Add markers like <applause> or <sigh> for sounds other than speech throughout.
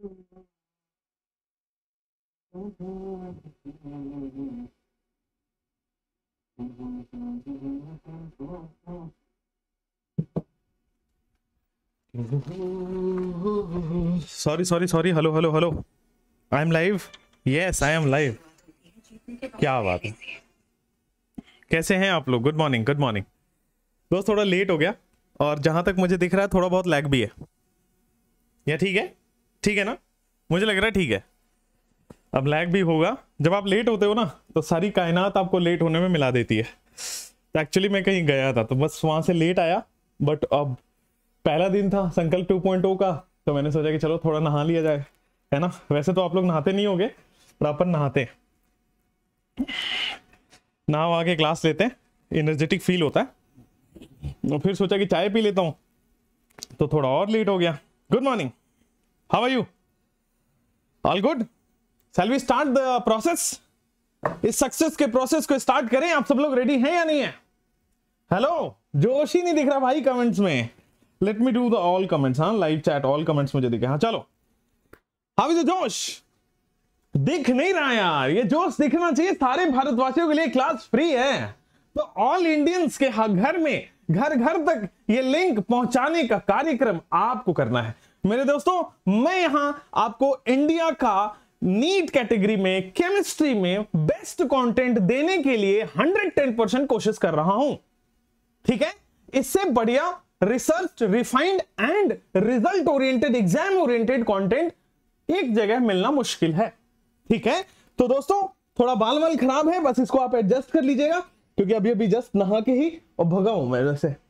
Sorry sorry sorry hello hello hello I am live yes I am live क्या बात है? कैसे हैं आप लोग? गुड मॉर्निंग गुड मॉर्निंग दोस्त थोड़ा लेट हो गया और जहाँ तक मुझे दिख रहा है, थोड़ा बहुत लैग भी है। या ठीक है? ठीक है ना? मुझे लग रहा है ठीक है। अब लैग भी होगा। जब आप लेट होते हो ना तो सारी कायनात आपको लेट होने में मिला देती है। एक्चुअली मैं कहीं गया था तो बस वहाँ से लेट आया। बट अब पहला दिन था, संकल्प 2.0 का। तो मैंने सोचा कि चलो थोड़ा नहा लिया जाए, है ना? वैसे तो आप लोग नहाते नहीं होगे, पर अपन नहाते नहा वहा के क्लास लेते हैं एनर्जेटिक फील होता है। और फिर सोचा कि चाय पी लेता हूँ। तो थोड़ा और लेट हो गया। Good morning how are you all good shall we start the process इस सक्सेस के प्रोसेस को स्टार्ट करें। आप सब लोग रेडी हैं या नहीं है? हेलो जोश ही नहीं दिख रहा भाई कमेंट्स में। Let me do the all comments हाँ? लाइव चैट ऑल कमेंट्स मुझे दिखे। हाँ चलो। हाउ इज़ जोश? दिख नहीं रहा यार। ये जोश दिखना चाहिए। सारे भारतवासियों के लिए क्लास फ्री है। तो ऑल इंडियंस के हर घर में घर घर तक ये लिंक पहुँचाने का कार्यक्रम आपको करना है। मेरे दोस्तों, मैं यहाँ आपको इंडिया का नीट कैटेगरी में, केमिस्ट्री में बेस्ट कंटेंट देने के लिए 110 परसेंट कोशिश कर रहा हूँ। ठीक है? इससे बढ़िया research, refined and result oriented exam oriented content एक जगह मिलना मुश्किल है। ठीक है? तो दोस्तों, थोड़ा बाल वाल खराब है, बस इसको आप एडजस्ट कर लीजिएगा, क्योंकि अभी अभी जस्ट नहा के ही, और भगा हूँ मैं वैसे।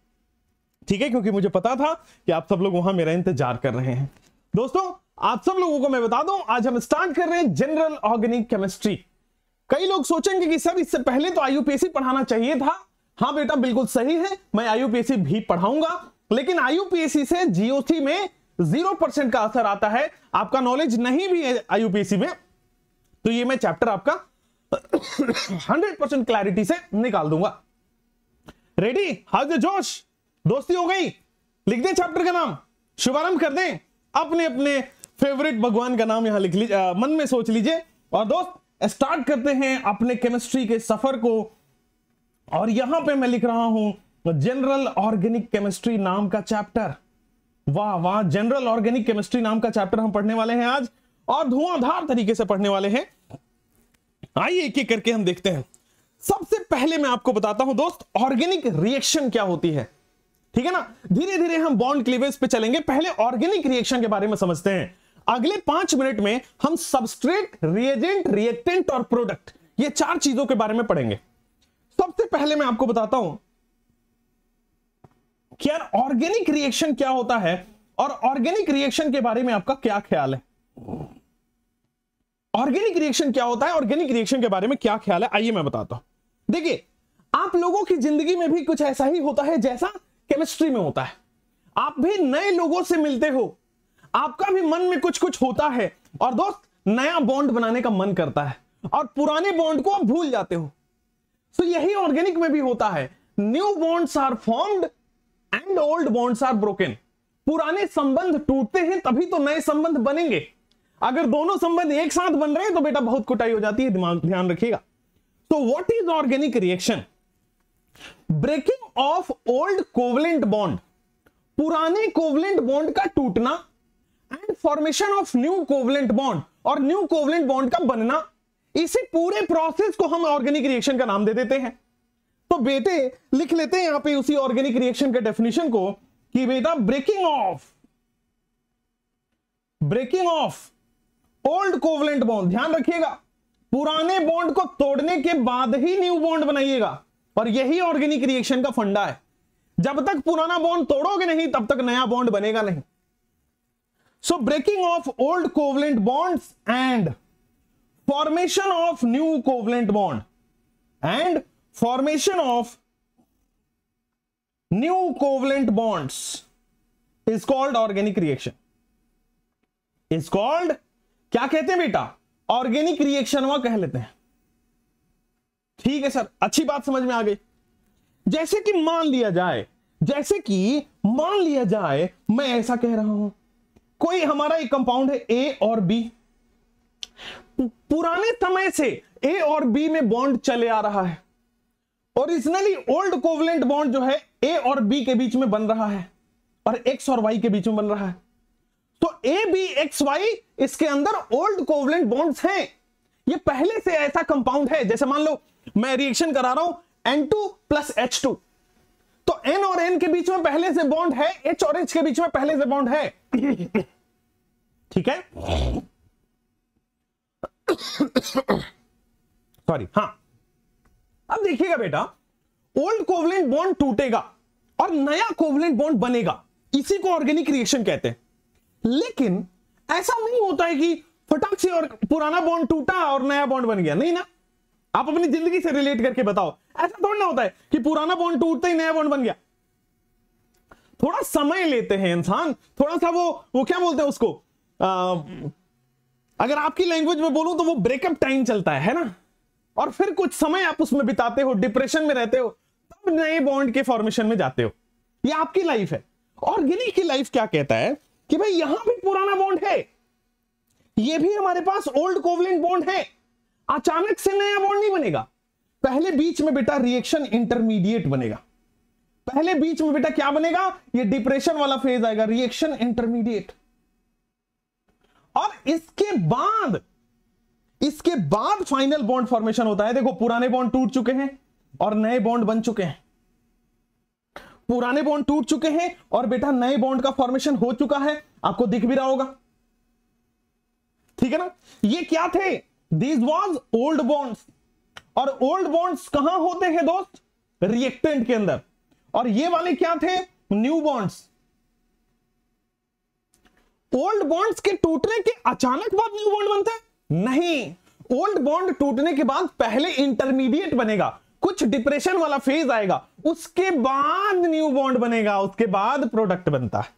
ठीक है, क्योंकि मुझे पता था कि आप सब लोग वहाँ मेरा इंतज़ार कर रहे हैं। दोस्तों, आप सब लोगों को मैं बता दूँ, आज हम स्टार्ट कर रहे हैं जनरल ऑर्गेनिक केमिस्ट्री कई लोग सोचेंगे कि सर, इससे पहले तो आईयूपीएससी पढ़ाना चाहिए था। हाँ बेटा, बिल्कुल सही है, मैं आईयूपीएससी भी पढ़ाऊँगा, लेकिन आईयूपीएससी से जीओसी में ज़ीरो परसेंट का असर आता है। आपका नॉलेज नहीं भी है आईयूपीएससी में तो ये मैं चैप्टर आपका हंड्रेड परसेंट क्लैरिटी से निकाल दूँगा। रेडी हाउ जोश? दोस्ती हो गई। लिख दें चैप्टर का नाम। शुभारंभ कर दें। अपने अपने फेवरेट भगवान का नाम यहाँ लिख लीजिए मन में सोच लीजिए। और दोस्त स्टार्ट करते हैं अपने केमिस्ट्री के सफ़र को। और यहाँ पे मैं लिख रहा हूँ जनरल ऑर्गेनिक केमिस्ट्री नाम का चैप्टर वाह वाह जनरल ऑर्गेनिक केमिस्ट्री नाम का चैप्टर हम पढ़ने वाले हैं आज। और धुआंधार तरीके से पढ़ने वाले हैं। आइए एक एक करके हम देखते हैं। सबसे पहले मैं आपको बताता हूँ दोस्त ऑर्गेनिक रिएक्शन क्या होती है? ठीक है ना? धीरे धीरे हम बॉन्ड क्लीवेज पे चलेंगे। पहले ऑर्गेनिक रिएक्शन के बारे में समझते हैं। अगले पाँच मिनट में हम सबस्ट्रेट रिएजेंट रिएक्टेंट और प्रोडक्ट ये चार चीज़ों के बारे में पढ़ेंगे। सबसे पहले मैं आपको बताता हूँ कि यार ऑर्गेनिक रिएक्शन क्या होता है और ऑर्गेनिक रिएक्शन के बारे में आपका क्या ख्याल है। ऑर्गेनिक रिएक्शन क्या होता है? ऑर्गेनिक रिएक्शन के बारे में क्या ख्याल है? आइए मैं बताता हूँ। देखिए, आप लोगों की ज़िंदगी में भी कुछ ऐसा ही होता है जैसा केमिस्ट्री में होता है। आप भी नए लोगों से मिलते हो। आपका भी मन में कुछ कुछ होता है। और दोस्त, नया बॉन्ड बनाने का मन करता है। और पुराने बॉन्ड को आप भूल जाते हो। तो यही ऑर्गेनिक में भी होता है। New bonds are formed and old bonds are broken पुराने संबंध टूटते हैं, तभी तो नए संबंध बनेंगे। अगर दोनों संबंध एक साथ बन रहे हैं तो बेटा बहुत कुटाई हो जाती है, दिमाग ध्यान रखिएगा। तो what is organic reaction breaking of old covalent bond पुराने कोवलेंट बॉन्ड का टूटना and formation of new covalent bond और न्यू कोवलेंट बॉन्ड का बनना, इसी पूरे प्रोसेस को हम ऑर्गेनिक रिएक्शन का नाम दे देते हैं। तो बेटे, लिख लेते हैं यहाँ पे उसी ऑर्गेनिक रिएक्शन के डेफिनेशन को कि बेटा breaking of breaking of old covalent bond ध्यान रखिएगा। पुराने बॉन्ड को तोड़ने के बाद ही न्यू बॉन्ड बनाइएगा। और यही ऑर्गेनिक रिएक्शन का फंडा है। जब तक पुराना बॉन्ड तोड़ोगे नहीं, तब तक नया बॉन्ड बनेगा नहीं। So breaking of old covalent bonds and formation of new covalent bond and formation of new covalent bonds is called organic reaction is called क्या कहते हैं बेटा? ऑर्गेनिक रिएक्शन वह कह लेते हैं। ठीक है सर, अच्छी बात समझ में आ गई। जैसे कि मान लिया जाए, जैसे कि मान लिया जाए, मैं ऐसा कह रहा हूँ, कोई हमारा एक कंपाउंड है ए और बी पुराने समय से ए और बी में बॉन्ड चले आ रहा है। ओरिजिनली ओल्ड कोवलेंट बॉन्ड जो है ए और बी के बीच में बन रहा है, और एक्स और वाई के बीच में बन रहा है। तो ए बी एक्स वाई इसके अंदर ओल्ड कोवलेंट बॉन्ड्स हैं। ये पहले से ऐसा कंपाउंड है, जैसे मान लो मैं रिएक्शन करा रहा हूँ N two plus H two तो एन और एन के बीच में पहले से बॉन्ड है एच और एच के बीच में पहले से बॉन्ड है। ठीक है? सॉरी हाँ। अब देखिएगा बेटा ओल्ड कोवलेंट बॉन्ड टूटेगा और नया कोवलेंट बॉन्ड बनेगा। इसी को ऑर्गेनिक रिएक्शन कहते हैं। लेकिन ऐसा नहीं होता है कि फटाक से और पुराना बॉन्ड टूटा और नया बॉन्ड बन गया। नहीं ना? आप अपनी ज़िंदगी से रिलेट करके बताओ। ऐसा थोड़ा ना होता है कि पुराना बॉन्ड टूटता ही नया बॉन्ड बन गया। थोड़ा समय लेते हैं इंसान। थोड़ा सा वो वो क्या बोलते हैं उसको? आ, अगर आपकी लैंग्वेज में बोलूँ तो वो ब्रेकअप टाइम चलता है है ना? और फिर कुछ समय आप उसमें बिताते हो डिप्रेशन में रहते हो तब नए बॉन्ड के फॉर्मेशन में जाते हो। ये आपकी लाइफ है। और गिनी की लाइफ क्या कहता है कि भाई यहाँ भी पुराना बॉन्ड है। ये भी हमारे पास ओल्ड कोवलेंट बॉन्ड है। अचानक से नया बॉन्ड नहीं बनेगा। पहले बीच में बेटा रिएक्शन इंटरमीडिएट बनेगा। पहले बीच में बेटा क्या बनेगा? ये डिप्रेशन वाला फ़ेज़ आएगा रिएक्शन इंटरमीडिएट और इसके बाद इसके बाद फाइनल बॉन्ड फॉर्मेशन होता है। देखो, पुराने बॉन्ड टूट चुके हैं और नए बॉन्ड बन चुके हैं। पुराने बॉन्ड टूट चुके हैं और बेटा नए बॉन्ड का फॉर्मेशन हो चुका है। आपको दिख भी रहा होगा। ठीक है ना? ये क्या थे? दिस वॉज़ ओल्ड बॉन्ड्स और ओल्ड बॉन्ड्स कहाँ होते हैं दोस्त? रिएक्टेंट के अंदर। और ये वाले क्या थे? न्यू बॉन्ड्स ओल्ड बॉन्ड्स के टूटने के अचानक बाद न्यू बॉन्ड बनता है? नहीं। ओल्ड बॉन्ड टूटने के बाद पहले इंटरमीडिएट बनेगा। कुछ डिप्रेशन वाला फ़ेज़ आएगा। उसके बाद न्यू बॉन्ड बनेगा। उसके बाद प्रोडक्ट बनता है।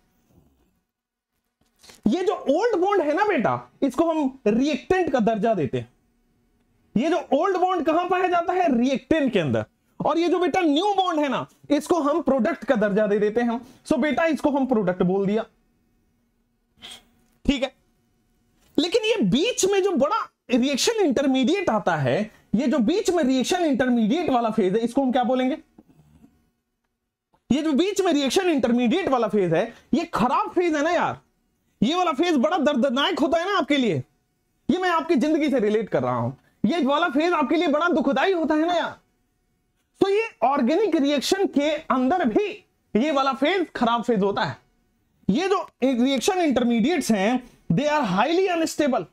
ये जो ओल्ड बॉन्ड है ना बेटा, इसको हम रिएक्टेंट का दर्जा देते हैं। ये जो ओल्ड बॉन्ड कहाँ पाया जाता है? रिएक्टेंट के अंदर। और ये जो बेटा न्यू बॉन्ड है ना, इसको हम प्रोडक्ट का दर्जा दे देते हैं सो बेटा, इसको हम प्रोडक्ट बोल दिया। ठीक है? लेकिन ये बीच में जो बड़ा रिएक्शन इंटरमीडिएट आता है, ये जो बीच में रिएक्शन इंटरमीडिएट वाला फ़ेज़ है, इसको हम क्या बोलेंगे? ये जो बीच में रिएक्शन इंटरमीडिएट वाला फ़ेज़ है, ये खराब फ़ेज़ है ना यार। ये वाला फ़ेज़ बड़ा दर्दनाक होता है ना आपके लिए। ये मैं आपकी ज़िंदगी से रिलेट कर रहा हूँ। ये वाला फ़ेज़ आपके लिए बड़ा दुखदाई होता है ना यार। तो ये ऑर्गेनिक रिएक्शन के अंदर भी ये वाला फ़ेज़ खराब फ़ेज़ होता है। ये जो रिएक्शन इंटरमीडिएट्स हैं दे आर हाईली अनस्टेबल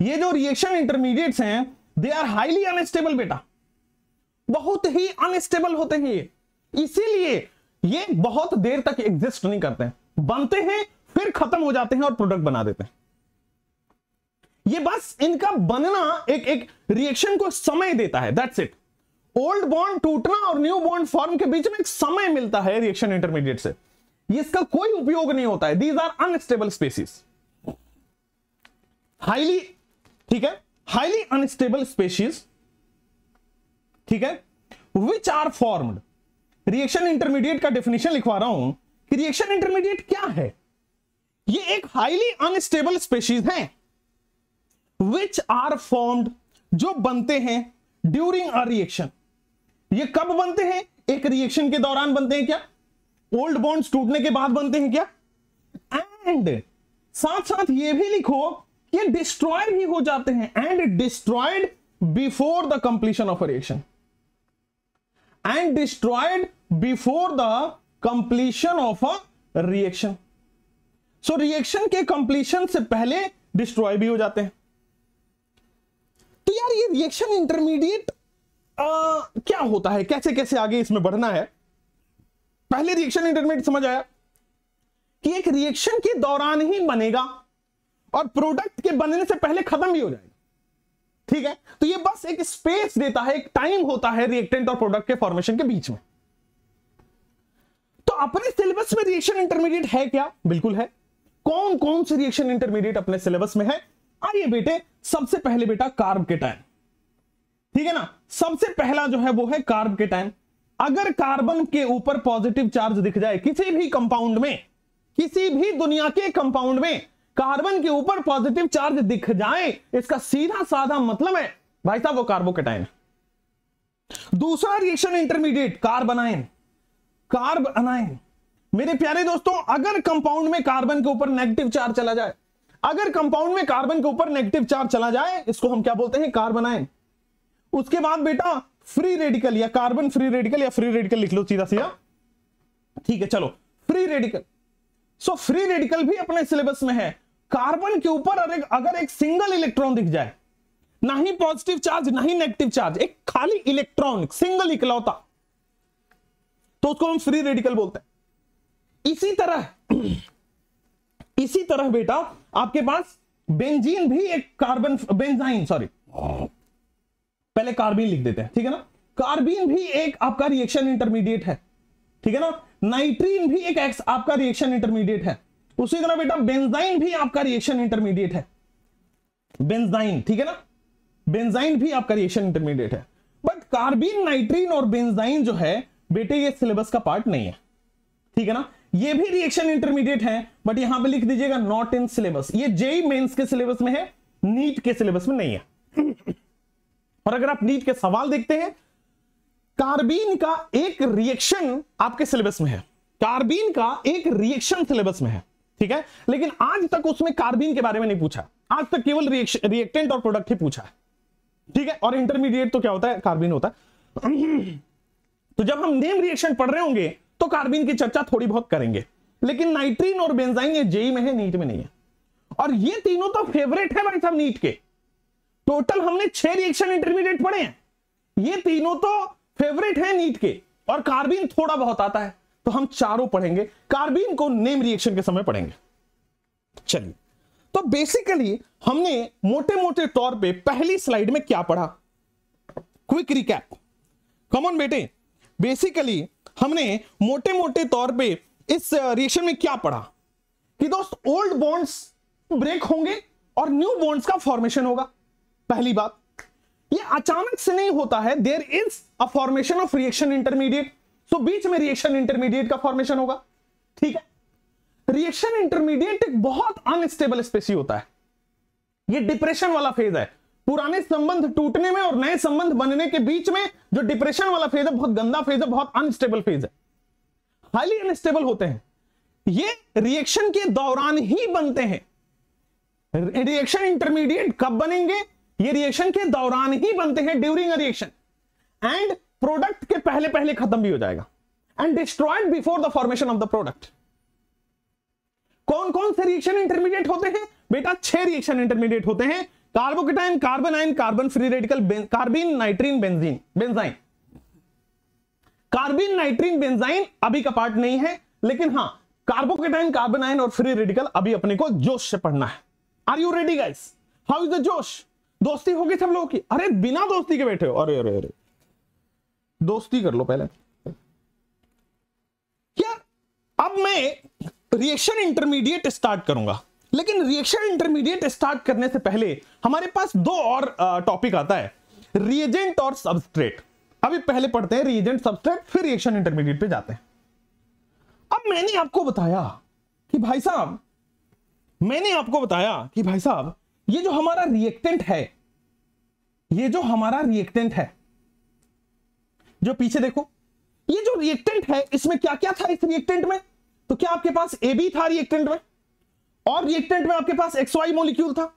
ये जो रिएक्शन इंटरमीडिएट्स हैं दे आर हाईली अनस्टेबल बेटा। बहुत ही अनस्टेबल होते हैं ये। इसीलिए ये बहुत देर तक एग्जिस्ट नहीं करते। हैं बनते हैं फिर खत्म हो जाते हैं और प्रोडक्ट बना देते हैं। ये बस इनका बनना एक एक रिएक्शन को समय देता है दैट्स इट ओल्ड बॉन्ड टूटना और न्यू बॉन्ड फॉर्म के बीच में एक समय मिलता है रिएक्शन इंटरमीडिएट से। इसका कोई उपयोग नहीं होता है। These are unstable species highly ठीक है? हाईली अनस्टेबल स्पेशीज ठीक है? Which are formed reaction intermediate का डेफिनेशन लिखवा रहा हूँ कि रिएक्शन इंटरमीडिएट क्या है? ये एक हाईली अनस्टेबल स्पेशीज है विच आर फॉर्म्ड जो बनते हैं ड्यूरिंग अ रिएक्शन ये कब बनते हैं? एक रिएक्शन के दौरान बनते हैं क्या? ओल्ड बॉन्ड्स टूटने के बाद बनते हैं क्या? एंड साथ साथ ये भी लिखो ये डिस्ट्रॉयड भी हो जाते हैं and destroyed before the completion of reaction and destroyed before the completion of a reaction so so, reaction के कंप्लीशन से पहले डिस्ट्रॉय भी हो जाते हैं। तो यार ये रिएक्शन इंटरमीडिएट क्या होता है? कैसे कैसे आगे इसमें बढ़ना है? पहले रिएक्शन इंटरमीडिएट समझ आया कि एक रिएक्शन के दौरान ही बनेगा और प्रोडक्ट के बनने से पहले खत्म भी हो जाएगा। ठीक है? तो ये बस एक स्पेस देता है एक टाइम होता है रिएक्टेंट और प्रोडक्ट के फॉर्मेशन के बीच में। तो अपने सिलेबस में रिएक्शन इंटरमीडिएट है क्या? बिल्कुल है। कौन कौन से रिएक्शन इंटरमीडिएट अपने सिलेबस में है? आइए बेटे, सबसे पहले बेटा कार्ब के टाइम ठीक है ना? सबसे पहला जो है वो है कार्ब के टाइम अगर कार्बन के ऊपर पॉजिटिव चार्ज दिख जाए किसी भी कंपाउंड में, किसी भी दुनिया के कंपाउंड में कार्बन के ऊपर पॉजिटिव चार्ज दिख जाए, इसका सीधा साधा मतलब है, भाई साहब, वो कार्बोकेटाइन दूसरा रिएक्शन इंटरमीडिएट कार्बनाइन कार्बनाइन मेरे प्यारे दोस्तों, अगर कंपाउंड में कार्बन के ऊपर नेगेटिव चार्ज चला जाए, अगर कंपाउंड में कार्बन के ऊपर नेगेटिव चार्ज चला जाए, इसको हम क्या बोलते हैं? कार्बनाइन उसके बाद बेटा फ्री रेडिकल या कार्बन फ्री रेडिकल या फ्री रेडिकल लिख लो सीधा सीधा। ठीक है, चलो। Free radical so free radical भी अपने सिलेबस में है। कार्बन के ऊपर अगर एक सिंगल इलेक्ट्रॉन दिख जाए, ना ही पॉजिटिव चार्ज ना ही नेगेटिव चार्ज एक खाली इलेक्ट्रॉन सिंगल इकलौता तो उसको हम फ्री रेडिकल बोलते हैं। इसी तरह <clears throat> इसी तरह बेटा, आपके पास बेंजीन भी एक कार्बन बेंजाइन सॉरी पहले कार्बिन लिख देते हैं, ठीक है ना? कार्बिन भी एक आपका रिएक्शन इंटरमीडिएट है, ठीक है ना? नाइट्रीन भी एक एक्स आपका रिएक्शन इंटरमीडिएट है। उसी तरह बेटा बेंजाइन भी आपका रिएक्शन इंटरमीडिएट है। बेंजाइन ठीक है ना? बेंजाइन भी आपका रिएक्शन इंटरमीडिएट है। बट कार्बिन नाइट्रीन और बेंजाइन जो है, बेटे, ये सिलेबस का पार्ट नहीं है, ठीक है ना? ये भी रिएक्शन इंटरमीडिएट है बट यहाँ पे लिख दीजिएगा नॉट इन सिलेबस ये जेई मेंस के सिलेबस में है, नीट के सिलेबस में नहीं है। और अगर आप नीट के सवाल देखते हैं, कार्बीन का एक रिएक्शन आपके सिलेबस में है। कार्बीन का एक रिएक्शन सिलेबस में है, ठीक है? लेकिन आज तक उसमें कार्बीन के बारे में नहीं पूछा। आज तक केवल रिएक्टेंट और प्रोडक्ट ही पूछा है, ठीक है? और इंटरमीडिएट तो क्या होता है? कार्बीन होता है। तो जब हम नेम रिएक्शन पढ़ रहे होंगे तो कार्बिन की चर्चा थोड़ी बहुत करेंगे। लेकिन नाइट्रीन और बेंजाइन ये जेई में है, नीट में नहीं है। और ये तीनों तो फेवरेट है भाई साहब नीट के। टोटल हमने छह रिएक्शन इंटरमीडिएट पढ़े हैं। ये तीनों तो फेवरेट है नीट के। और कार्बिन थोड़ा बहुत आता है तो हम चारों पढ़ेंगे। कार्बिन को नेम रिएक्शन के समय पढ़ेंगे। चलिए तो बेसिकली हमने मोटे मोटे तौर पे पहली स्लाइड में क्या पढ़ा? क्विक रिकैप कॉमन बेटे। बेसिकली हमने मोटे मोटे तौर पे इस रिएक्शन में क्या पढ़ा? कि दोस्त ओल्ड बॉन्ड्स ब्रेक होंगे और न्यू बॉन्ड्स का फॉर्मेशन होगा। पहली बात, ये अचानक से नहीं होता है। There is a formation of reaction intermediate so बीच में रिएक्शन इंटरमीडिएट का फॉर्मेशन होगा। ठीक है? रिएक्शन इंटरमीडिएट एक बहुत अनस्टेबल स्पेसी होता है। ये डिप्रेशन वाला फ़ेज़ है। पुराने संबंध टूटने में और नए संबंध बनने के बीच में जो डिप्रेशन वाला फ़ेज़ है, बहुत गंदा फ़ेज़ है, बहुत अनस्टेबल फ़ेज़ है। हाईली अनस्टेबल होते हैं। ये रिएक्शन के दौरान ही बनते हैं। रिएक्शन इंटरमीडिएट कब बनेंगे? ये रिएक्शन के दौरान ही बनते हैं ड्यूरिंग रिएक्शन एंड प्रोडक्ट के पहले पहले खत्म भी हो जाएगा। And destroyed before the formation of the product कौन कौन से रिएक्शन इंटरमीडिएट होते हैं? बेटा, छह रिएक्शन इंटरमीडिएट होते हैं। Carbocation carbanion carbon free radical carbene nitrene benzene, benzyne. Carbene nitrene benzyne अभी का पार्ट नहीं है, लेकिन हाँ कार्बोकेटाइन कार्बन आइन और फ्री रेडिकल अभी अपने को जोश से पढ़ना है। Are you ready guys how is the जोश? दोस्ती होगी सब लोगों की। अरे, बिना दोस्ती के बैठे हो। अरे अरे अरे। दोस्ती कर लो पहले। क्या? अब मैं रिएक्शन इंटरमीडिएट स्टार्ट करूँगा। लेकिन रिएक्शन इंटरमीडिएट स्टार्ट करने से पहले हमारे पास दो और टॉपिक आता है। रिएजेंट और सबस्ट्रेट अभी पहले पढ़ते हैं रिएजेंट सबस्ट्रेट फिर रिएक्शन इंटरमीडिएट पे जाते हैं। अब मैंने आपको बताया कि भाई साहब, मैंने आपको बताया कि भाई साहब, ये जो हमारा रिएक्टेंट है, ये जो हमारा रिएक्टेंट है, जो पीछे देखो, ये जो रिएक्टेंट है, इसमें क्या क्या था इस रिएक्टेंट में? तो क्या आपके पास ए बी था रिएक्टेंट में? और रिएक्टेंट में आपके पास एक्स वाई मोलिक्यूल था।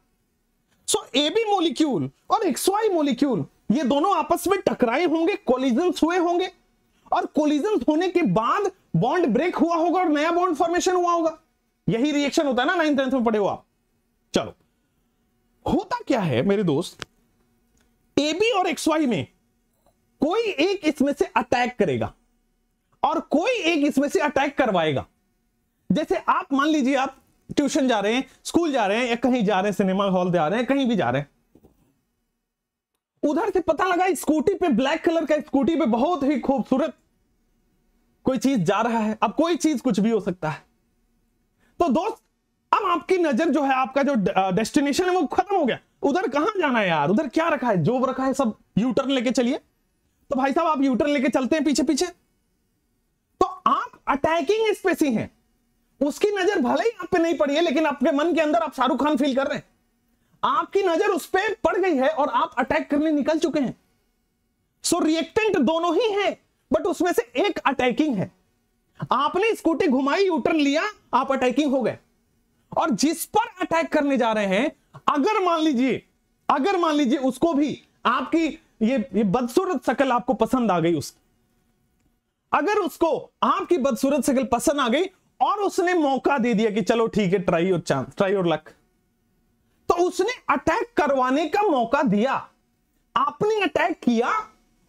सो ए बी मोलिक्यूल और एक्स वाई मोलिक्यूल ये दोनों आपस में टकराए होंगे कोलिजन हुए होंगे। और कोलिजन होने के बाद बॉन्ड ब्रेक हुआ होगा और नया बॉन्ड फॉर्मेशन हुआ होगा। यही रिएक्शन होता है ना नाइन्थ टेंथ में पढ़े हो आप। चलो। होता क्या है, मेरे दोस्त? ए बी और एक्स वाई में कोई एक इसमें से अटैक करेगा और कोई एक इसमें से अटैक करवाएगा। जैसे आप, मान लीजिए आप ट्यूशन जा रहे हैं, स्कूल जा रहे हैं, या कहीं जा रहे हैं, सिनेमा हॉल जा रहे हैं, कहीं भी जा रहे हैं। उधर से पता लगा स्कूटी पे ब्लैक कलर का स्कूटी पे बहुत ही खूबसूरत कोई चीज़ जा रहा है। अब कोई चीज़ कुछ भी हो सकता है। तो दोस्त, अब आपकी नज़र जो है, आपका जो डेस्टिनेशन है, वो खत्म हो गया। उधर कहाँ जाना है यार? उधर क्या रखा है? जो रखा है सब यूटर्न लेके चलिए। तो भाई साहब, आप यूटर्न लेके चलते हैं पीछे पीछे तो आप अटैकिंग स्पेसी हैं। उसकी नज़र भले ही आप पे नहीं पड़ी है, लेकिन आपके मन के अंदर आप शाहरुख खान फील कर रहे हैं। आपकी नज़र उस पर पड़ गई है और आप अटैक करने निकल चुके हैं। सो रिएक्टेंट दोनों ही हैं बट उसमें से एक अटैकिंग है। आपने स्कूटी घुमाई यूटर्न लिया, आप अटैकिंग हो गए। और जिस पर अटैक करने जा रहे हैं, अगर मान लीजिए, अगर मान लीजिए उसको भी आपकी ये ये बदसूरत शकल आपको पसंद आ गई उसकी अगर उसको आपकी बदसूरत शकल पसंद आ गई और उसने मौका दे दिया कि चलो ठीक है ट्राई और चांस ट्राई और लक तो उसने अटैक करवाने का मौका दिया। आपने अटैक किया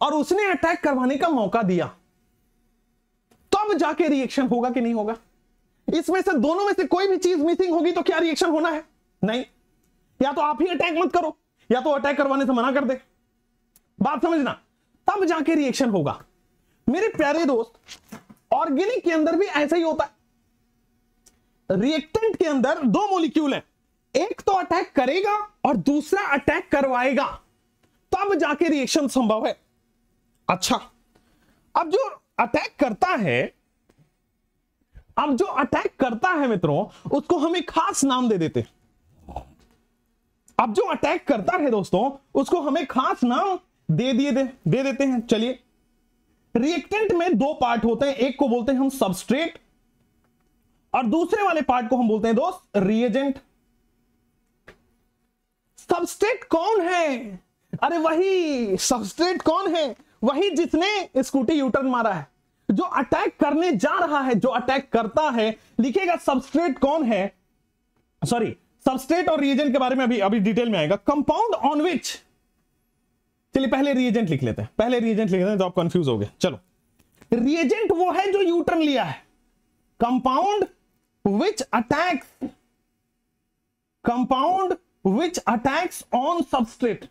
और उसने अटैक करवाने का मौका दिया। तब तो जाके रिएक्शन होगा कि नहीं होगा? इसमें से दोनों में से कोई भी चीज़ मिसिंग होगी तो क्या रिएक्शन होना है? नहीं। या तो आप ही अटैक मत करो, या तो अटैक करवाने से मना कर दे। बात समझना। तब जाके रिएक्शन होगा। मेरे प्यारे दोस्त ऑर्गेनिक के अंदर भी ऐसा ही होता है। रिएक्टेंट के अंदर दो मोलिक्यूल है। एक तो अटैक करेगा और दूसरा अटैक करवाएगा। तब जाके रिएक्शन संभव है। अच्छा अब जो अटैक करता है अब जो अटैक करता है मित्रों उसको हम एक खास नाम दे देते अब जो अटैक करता है दोस्तों उसको हमें खास नाम दे दिए दे, दे देते हैं। चलिए। रिएक्टेंट में दो पार्ट होते हैं। एक को बोलते हैं हम सबस्ट्रेट और दूसरे वाले पार्ट को हम बोलते हैं दोस्त रिएजेंट सबस्टेट कौन है? अरे वही सबस्ट्रेट कौन है? वही जिसने स्कूटी यूटर्न मारा है, जो अटैक करने जा रहा है, जो अटैक करता है। लिखेगा सबस्ट्रेट कौन है? सॉरी सबस्ट्रेट और रिएजेंट के बारे में अभी अभी डिटेल में आएगा। कंपाउंड ऑन विच चलिए पहले रिएजेंट लिख लेते हैं। पहले रिएजेंट लिख लेते हैं तो आप कंफ्यूज हो गए। चलो। रिएजेंट वो है जो यूटर्न लिया है। Compound which attacks compound which attacks on substrate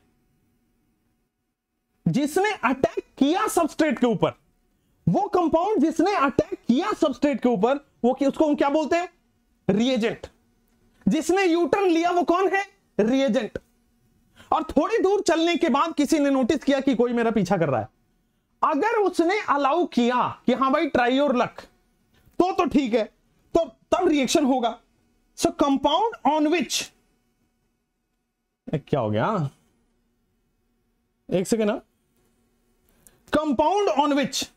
जिसने अटैक किया सबस्ट्रेट के ऊपर, वो कंपाउंड जिसने अटैक किया सबस्ट्रेट के ऊपर, वो कि, उसको हम क्या बोलते हैं? रिएजेंट जिसने यूटर्न लिया, वो कौन है? रिएजेंट और थोड़ी दूर चलने के बाद किसी ने नोटिस किया कि कोई मेरा पीछा कर रहा है। अगर उसने अलाउ किया कि हाँ भाई ट्राई और लक तो तो ठीक है। तब रिएक्शन होगा। सो कंपाउंड ऑन विच क्या हो गया? एक सेकेंड कंपाउंड ऑन विच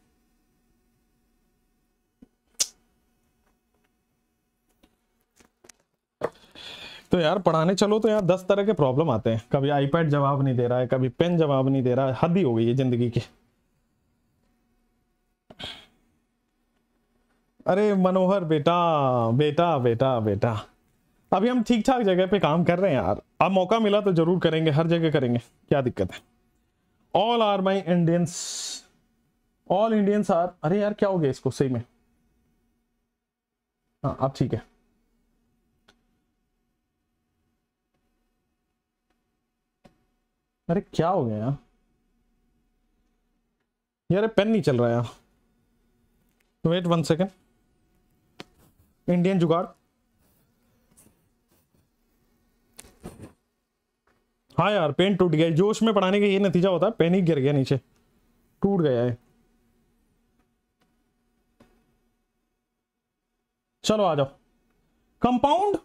तो यार, पढ़ाने चलो तो यार, दस तरह के प्रॉब्लम आते हैं। कभी आईपैड जवाब नहीं दे रहा है, कभी पेन जवाब नहीं दे रहा है। हद ही हो गई है ज़िंदगी की। अरे मनोहर, बेटा बेटा बेटा बेटा। अभी हम ठीक ठाक जगह पे काम कर रहे हैं यार। अब मौका मिला तो ज़रूर करेंगे, हर जगह करेंगे। क्या दिक्कत है? All are my Indians all Indians are अरे यार, क्या हो गया इसको? सही में। हाँ अब ठीक है। अरे क्या हो गया यार? यार पेन नहीं चल रहा यार। वेट वन सेकेंड इंडियन जुगाड़ हाँ यार पेन टूट गया। जोश में पढ़ाने का ये नतीजा होता है पेन ही गिर गया नीचे। टूट गया है चलो आ जाओ। कंपाउंड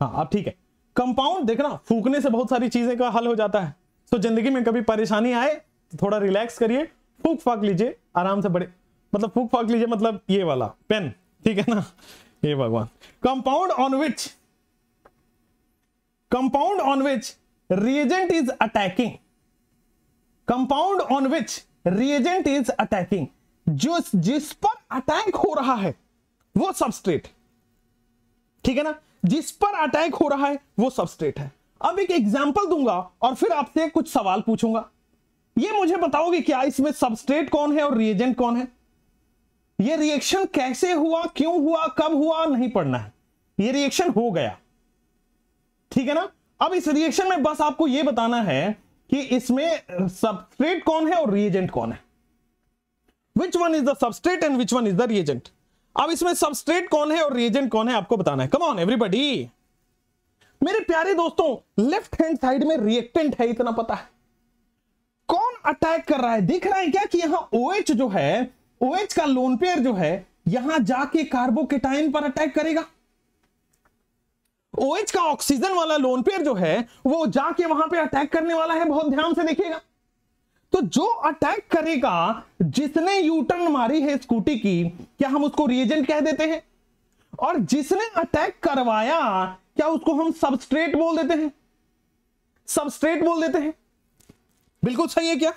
हाँ अब ठीक है। कंपाउंड देखना, फूकने से बहुत सारी चीज़ें का हल हो जाता है। तो ज़िंदगी में कभी परेशानी आए तो थोड़ा रिलैक्स करिए। फूक फाक लीजिए, आराम से बड़े मतलब फूक फाक लीजिए मतलब ये वाला पेन ठीक है ना? ये भगवान। Compound on which compound on which reagent is attacking compound on which reagent is attacking जो जिस पर अटैक हो रहा है, वो सबस्ट्रेट ठीक है ना? जिस पर अटैक हो रहा है, वो सबस्ट्रेट है। अब एक एग्ज़ाम्पल दूँगा और फिर आपसे कुछ सवाल पूछूँगा। ये मुझे बताओगे क्या इसमें सबस्ट्रेट कौन है और रिएजेंट कौन है? ये रिएक्शन कैसे हुआ, क्यों हुआ, कब हुआ, नहीं पढ़ना है। ये रिएक्शन हो गया। ठीक है ना? अब इस रिएक्शन में बस आपको यह बताना है कि इसमें सबस्ट्रेट कौन है और रिएजेंट कौन है। Which one is the substrate and which one is the reagent अब इसमें सबस्ट्रेट कौन है और रिएजेंट कौन है आपको बताना है। कम ऑन एवरीबडी मेरे प्यारे दोस्तों लेफ़्ट हैंड साइड में रिएक्टेंट है, इतना पता है। कौन अटैक कर रहा है? दिख रहा है क्या कि यहाँ OH जो है OH का लोन पेयर जो है, यहाँ जाके कार्बोकेटाइन पर अटैक करेगा। ओएच का ऑक्सीजन वाला लोन पेयर जो है, वो जाके वहाँ पे अटैक करने वाला है, बहुत ध्यान से देखिएगा। तो जो अटैक करेगा, जिसने यूटर्न मारी है स्कूटी की, क्या हम उसको रिएजेंट कह देते हैं? और जिसने अटैक करवाया, क्या उसको हम सबस्ट्रेट बोल देते हैं? सबस्ट्रेट बोल देते हैं। बिल्कुल सही है क्या?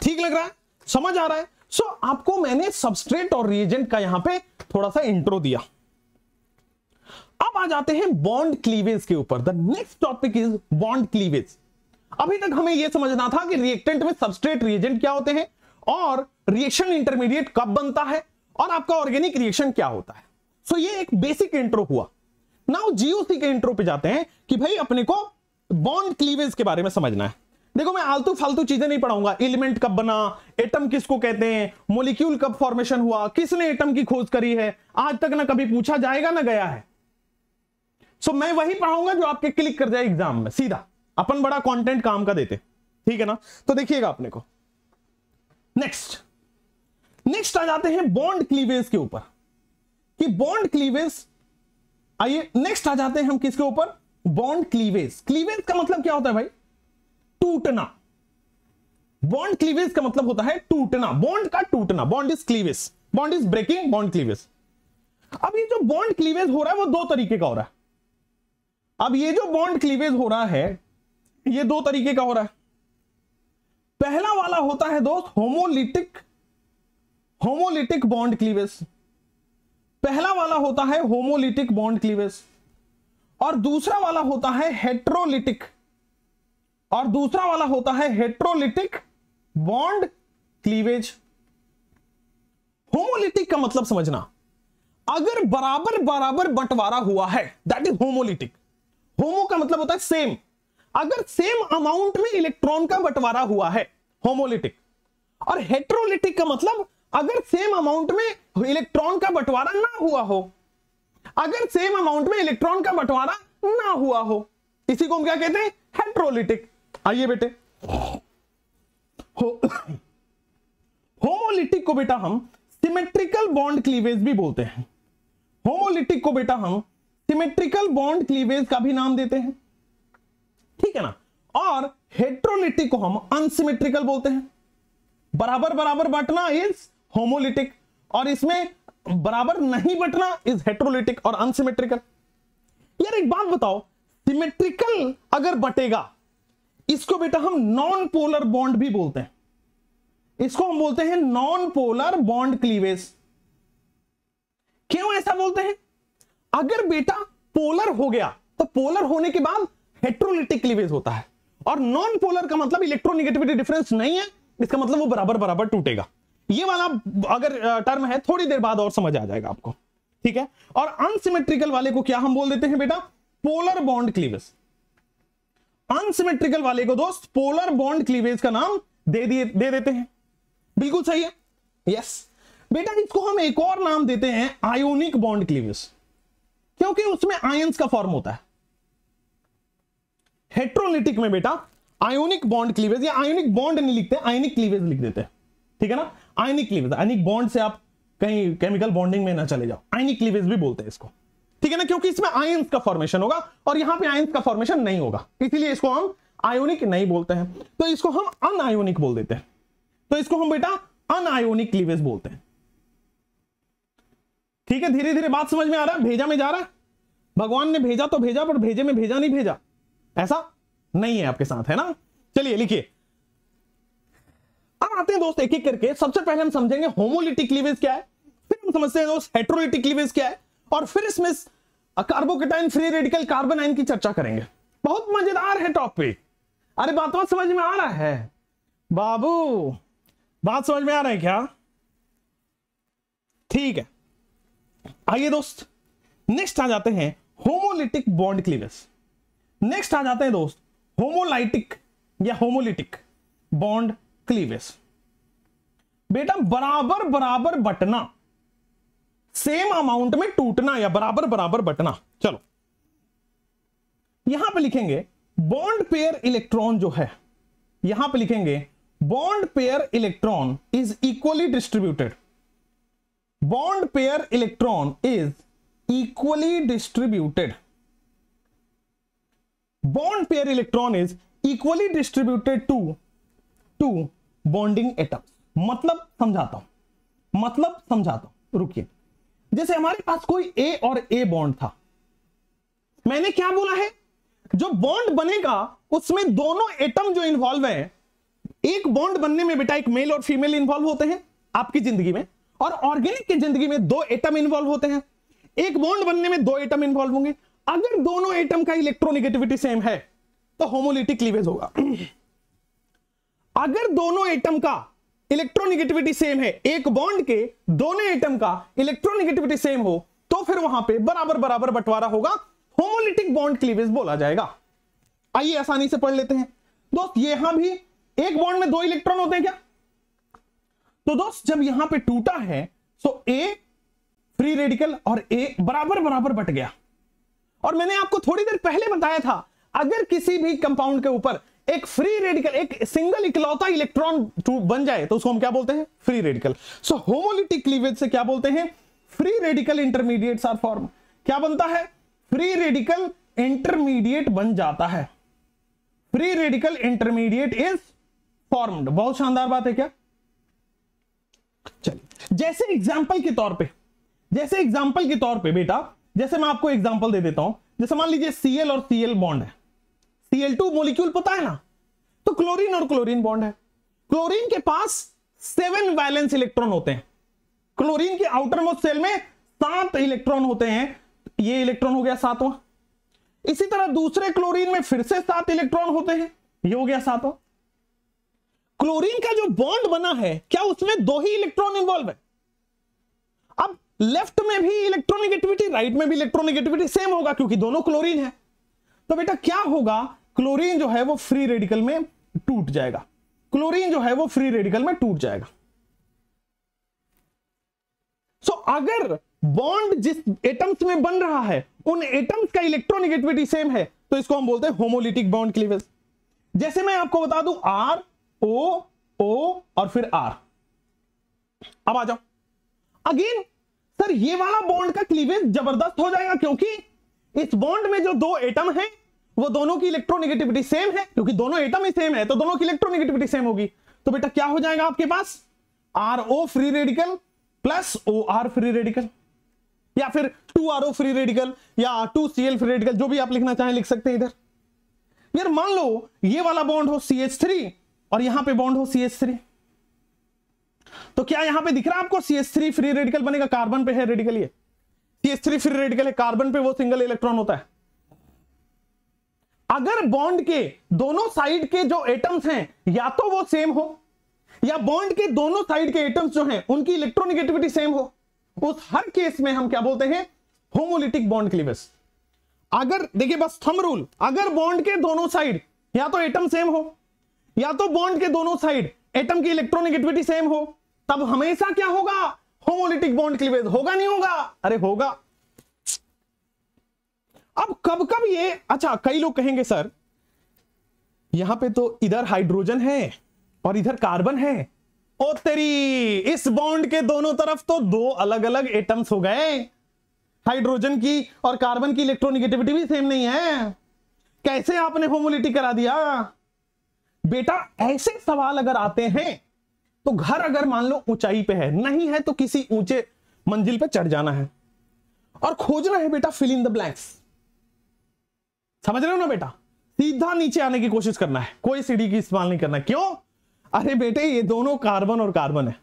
ठीक लग रहा है? समझ आ रहा है? सो so, आपको मैंने सबस्ट्रेट और रिएजेंट का यहाँ पे थोड़ा सा इंट्रो दिया। अब आ जाते हैं बॉन्ड क्लीवेज के ऊपर। The next topic is bond cleavage अभी तक हमें यह समझना था कि रिएक्टेंट में सबस्ट्रेट रिएजेंट क्या होते हैं और रिएक्शन इंटरमीडिएट कब बनता है और आपका ऑर्गेनिक रिएक्शन क्या होता है। सो so, ये एक बेसिक इंट्रो हुआ। नाउ जीओसी के इंट्रो पे जाते हैं कि भाई अपने को बॉन्ड क्लीवेज के बारे में समझना है। देखो, मैं आलतू फालतू चीज़ें नहीं पढ़ाऊँगा। एलिमेंट कब बना, एटम किसको कहते हैं, मोलिक्यूल कब फॉर्मेशन हुआ, किसने एटम की खोज करी है, आज तक ना कभी पूछा जाएगा ना गया है। सो मैं वही पढ़ाऊँगा जो आपके क्लिक कर जाए एग्ज़ाम में, सीधा। अपन बड़ा कंटेंट काम का देते। ठीक है ना? तो देखिएगा अपने को। नेक्स्ट नेक्स्ट आ जाते हैं बॉन्ड क्लीवेज के ऊपर। कि बॉन्ड क्लीवेज आइए नेक्स्ट आ जाते हैं हम किसके ऊपर? बॉन्ड क्लीवेज क्लीवेज का मतलब क्या होता है भाई? टूटना। बॉन्ड क्लीवेज का मतलब होता है टूटना। बॉन्ड का टूटना। Bond is cleavage bond is breaking bond cleavage अब ये जो बॉन्ड क्लीवेज हो रहा है, वो दो तरीके का हो रहा है। अब ये जो बॉन्ड क्लीवेज हो रहा है, ये दो तरीके का हो रहा है। पहला वाला होता है दोस्त होमोलिटिक होमोलिटिक बॉन्ड क्लीवेज पहला वाला होता है होमोलिटिक बॉन्ड क्लीवेज और दूसरा वाला होता है हेट्रोलिटिक और दूसरा वाला होता है हेट्रोलिटिक बॉन्ड क्लीवेज होमोलिटिक का मतलब समझना, अगर बराबर बराबर बंटवारा हुआ है दैट इज़ होमोलिटिक होमो का मतलब होता है सेम अगर सेम अमाउंट में इलेक्ट्रॉन का बंटवारा हुआ है होमोलिटिक और हेट्रोलिटिक का मतलब अगर सेम अमाउंट में इलेक्ट्रॉन का बंटवारा ना हुआ हो, अगर सेम अमाउंट में इलेक्ट्रॉन का बंटवारा ना हुआ हो, इसी को हम क्या कहते हैं? हेट्रोलिटिक आइए बेटे। होमोलिटिक को बेटा हम सिमेट्रिकल बॉन्ड क्लीवेज भी बोलते हैं। होमोलिटिक को बेटा हम सिमेट्रिकल बॉन्ड क्लीवेज का भी नाम देते हैं। ठीक है ना? और हेट्रोलिटिक को हम अनसिमेट्रिकल बोलते हैं। बराबर बराबर बांटना इज़ होमोलिटिक और इसमें बराबर नहीं बटना इज़ हेट्रोलिटिक और अनसिमेट्रिकल यार एक बात बताओ सिमेट्रिकल अगर बटेगा इसको बेटा हम नॉन पोलर बॉन्ड भी बोलते हैं। इसको हम बोलते हैं नॉन पोलर बॉन्ड क्लीवेज क्यों ऐसा बोलते हैं? अगर बेटा पोलर हो गया तो पोलर होने के बाद हेट्रोलिटिक क्लीवेज होता है। और नॉन पोलर का मतलब इलेक्ट्रोनिगेटिविटी डिफरेंस नहीं है, इसका मतलब वो बराबर बराबर टूटेगा। ये वाला अगर टर्म है, थोड़ी देर बाद और समझ आ जाएगा आपको। ठीक है? और अनसिमेट्रिकल वाले को क्या हम बोल देते हैं बेटा? पोलर बॉन्ड क्लीवेज अनसिमेट्रिकल वाले को दोस्त पोलर बॉन्ड क्लीवेज का नाम दे दिए, दे देते हैं। बिल्कुल सही है? यस बेटा, इसको हम एक और नाम देते हैं आयोनिक बॉन्ड क्लीवेज क्योंकि उसमें आयंस का फॉर्म होता है। हेट्रोलिटिक में बेटा आयोनिक बॉन्ड क्लीवेज या आयोनिक बॉन्ड नहीं लिखते आयोनिक क्लीवेज लिख देते हैं। ठीक है ना? आयनिक क्लीवेज आयनिक बॉन्ड से आप कहीं केमिकल बॉन्डिंग में ना चले जाओ। आयनिक क्लीवेज भी बोलते हैं इसको। ठीक है ना? क्योंकि इसमें आयंस का फॉर्मेशन होगा और यहाँ पे आयंस का फॉर्मेशन नहीं होगा। इसीलिए इसको हम आयोनिक नहीं बोलते हैं। तो इसको हम अनआयोनिक बोल देते हैं। तो इसको हम बेटा अनआयोनिक क्लीवेज बोलते हैं। ठीक है? धीरे धीरे बात समझ में आ रहा है? भेजा में जा रहा है? भगवान ने भेजा तो भेजा, पर भेजे में भेजा नहीं भेजा। ऐसा नहीं है आपके साथ, है ना? चलिए, लिखिए। अब आते हैं दोस्त एक एक करके। सबसे पहले हम समझेंगे होमोलिटिक क्लीवेज क्या है? फिर हम समझते हैं दोस्त हेट्रोलिटिक क्लीवेज क्या है? और फिर इसमें कार्बोकेटाइन फ्री रेडिकल कार्बन आइन की चर्चा करेंगे। बहुत मज़ेदार है टॉपिक अरे, बात बात समझ में आ रहा है। बाबू, बात समझ में आ रहा है क्या? ठीक है। आइए दोस्त नेक्स्ट आ जाते हैं होमोलिटिक बॉन्ड क्लीवेज नेक्स्ट आ जाते हैं दोस्त होमोलाइटिक या होमोलिटिक बॉन्ड क्लीवेज बेटा बराबर बराबर बटना। सेम अमाउंट में टूटना या बराबर बराबर बटना। चलो। यहाँ पे लिखेंगे बॉन्ड पेयर इलेक्ट्रॉन जो है, यहाँ पे लिखेंगे bond pair electron is equally distributed bond pair electron is equally distributed bond pair electron is equally distributed to to bonding atoms. मतलब समझाता हूँ। मतलब समझाता हूँ। रुकिए। जैसे हमारे पास कोई ए और ए बॉन्ड था। मैंने क्या बोला है? जो बॉन्ड बनेगा, उसमें दोनों एटम जो इन्वॉल्व है, एक बॉन्ड बनने में बेटा एक मेल और फीमेल इन्वॉल्व होते हैं आपकी ज़िंदगी में, और ऑर्गेनिक की ज़िंदगी में दो एटम इन्वॉल्व होते हैं। एक बॉन्ड बनने में दो एटम इन्वॉल्व होंगे। अगर दोनों एटम का इलेक्ट्रोनिगेटिविटी सेम है तो होमोलिटिक क्लीवेज होगा। <clears throat> अगर दोनों एटम का इलेक्ट्रोनिगेटिविटी सेम है। एक बॉन्ड के दोनों एटम का इलेक्ट्रोनिगेटिविटी सेम हो तो फिर वहाँ पे बराबर बराबर बंटवारा होगा। होमोलिटिक बॉन्ड क्लीवेज बोला जाएगा। आइए आसानी से पढ़ लेते हैं। दोस्त, यहाँ भी एक बॉन्ड में दो इलेक्ट्रॉन होते हैं क्या? तो दोस्त, जब यहाँ पे टूटा है सो ए फ्री रेडिकल और ए बराबर बराबर बट गया। और मैंने आपको थोड़ी देर पहले बताया था, अगर किसी भी कंपाउंड के ऊपर एक फ्री रेडिकल एक सिंगल इकलौता इलेक्ट्रॉन बन जाए तो उसको हम क्या बोलते हैं? Free radical so homolytic cleavage से क्या बोलते हैं? Free radical intermediate are form क्या बनता है? फ्री रेडिकल इंटरमीडिएट बन जाता है. Free radical intermediate is formed बहुत शानदार बात है क्या? चलिए, जैसे एग्ज़ाम्पल के तौर पे, जैसे एग्ज़ाम्पल के तौर पे बेटा, जैसे मैं आपको एग्ज़ाम्पल दे देता हूँ। जैसे मान लीजिए सीएल और सीएल बॉन्ड है। सीएल टू मोलिक्यूल पता है ना? तो क्लोरीन और क्लोरीन बॉन्ड है। क्लोरीन के पास सेवन वैलेंस इलेक्ट्रॉन होते हैं। क्लोरीन के आउटर मोस्ट सेल में सात इलेक्ट्रॉन होते हैं। ये इलेक्ट्रॉन हो गया सातवां। इसी तरह दूसरे क्लोरीन में फिर से सात इलेक्ट्रॉन होते हैं। ये हो गया सातवां। क्लोरीन का जो बॉन्ड बना है, क्या उसमें दो ही इलेक्ट्रॉन इन्वॉल्व है? अब लेफ़्ट में भी इलेक्ट्रोनिगेटिविटी राइट में भी इलेक्ट्रोनिगेटिविटी सेम होगा, क्योंकि दोनों क्लोरीन है। तो बेटा क्या होगा? क्लोरीन जो है वो फ्री रेडिकल में टूट जाएगा। क्लोरीन जो है वो फ्री रेडिकल में टूट जाएगा। सो so, अगर बॉन्ड जिस एटम्स में बन रहा है उन एटम्स का इलेक्ट्रोनिगेटिविटी सेम है तो इसको हम बोलते हैं होमोलिटिक बॉन्ड क्लीवेज जैसे मैं आपको बता दूँ आर ओ ओ और फिर आर अब आ जाओ। अगेन सर ये वाला बॉन्ड का क्लीवेज ज़बरदस्त हो जाएगा क्योंकि इस बॉन्ड में जो दो एटम है, वो दोनों की इलेक्ट्रोनिगेटिविटी सेम है, क्योंकि दोनों एटम ही सेम है तो दोनों की इलेक्ट्रोनिगेटिविटी सेम होगी। तो बेटा, क्या हो जाएगा आपके पास? R O free radical plus O R free radical या फिर two R O free radical या two C L free radical जो भी आप लिखना चाहें लिख सकते हैं इधर। यार, मान लो ये वाला बॉन्ड हो सी एच थ्री और यहाँ पे बॉन्ड हो सी एच थ्री तो क्या यहाँ पे दिख रहा है आपको? C H three free radical बनेगा कार्बन पे है रेडिकल ये। एच थ्री फ्री रेडिकल है कार्बन पे वो सिंगल इलेक्ट्रॉन होता है। अगर बॉन्ड के दोनों साइड के जो एटम्स हैं, या तो वो सेम हो, या बॉन्ड के दोनों साइड के एटम्स जो हैं, उनकी इलेक्ट्रोनिगेटिविटी सेम हो, उस हर केस में हम क्या बोलते हैं? होमोलिटिक बॉन्ड क्लीवेज अगर, देखिए बस थम रूल अगर बॉन्ड के दोनों साइड या तो एटम सेम हो, या तो बॉन्ड के दोनों साइड एटम की इलेक्ट्रोनिगेटिविटी सेम हो, तब हमेशा क्या होगा? होमोलिटिक बॉन्ड क्लीवेज होगा नहीं होगा? अरे होगा। अब कब कब ये अच्छा कई लोग कहेंगे, सर, यहाँ पे तो इधर हाइड्रोजन है और इधर कार्बन है। ओ तेरी, इस बॉन्ड के दोनों तरफ़ तो दो अलग अलग एटम्स हो गए। हाइड्रोजन की और कार्बन की इलेक्ट्रोनिगेटिविटी भी सेम नहीं है। कैसे आपने होमोलिटी करा दिया? बेटा, ऐसे सवाल अगर आते हैं तो घर अगर मान लो ऊंचाई पे है, नहीं है तो किसी ऊँचे मंजिल पे चढ़ जाना है। और खोजना है बेटा फिल इन द ब्लैंक्स समझ रहे हो ना बेटा? सीधा नीचे आने की कोशिश करना है। कोई सीढ़ी की इस्तेमाल नहीं करना। क्यों? अरे बेटे, ये दोनों कार्बन और कार्बन है।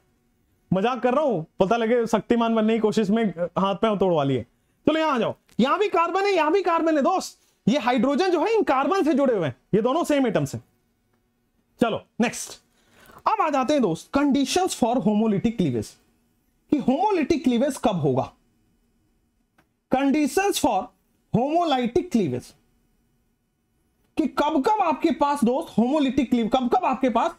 मज़ाक कर रहा हूँ? पता लगे शक्तिमान बनने की कोशिश में हाथ पे तोड़वा है चलो यहाँ आ जाओ। यहाँ भी कार्बन है, यहाँ भी कार्बन है, दोस्त। ये हाइड्रोजन जो है, इन कार्बन से जुड़े हुए हैं। ये दोनों सेम एटम्स हैं। चलो नेक्स्ट अब आ जाते हैं दोस्त कंडीशंस फॉर होमोलिटिक क्लीवेज कि होमोलिटिक क्लीवेज कब होगा? कंडीशंस फॉर होमोलाइटिक क्लीवेज कि कब कब आपके पास दोस्त होमोलिटिक क्लीव कब कब आपके पास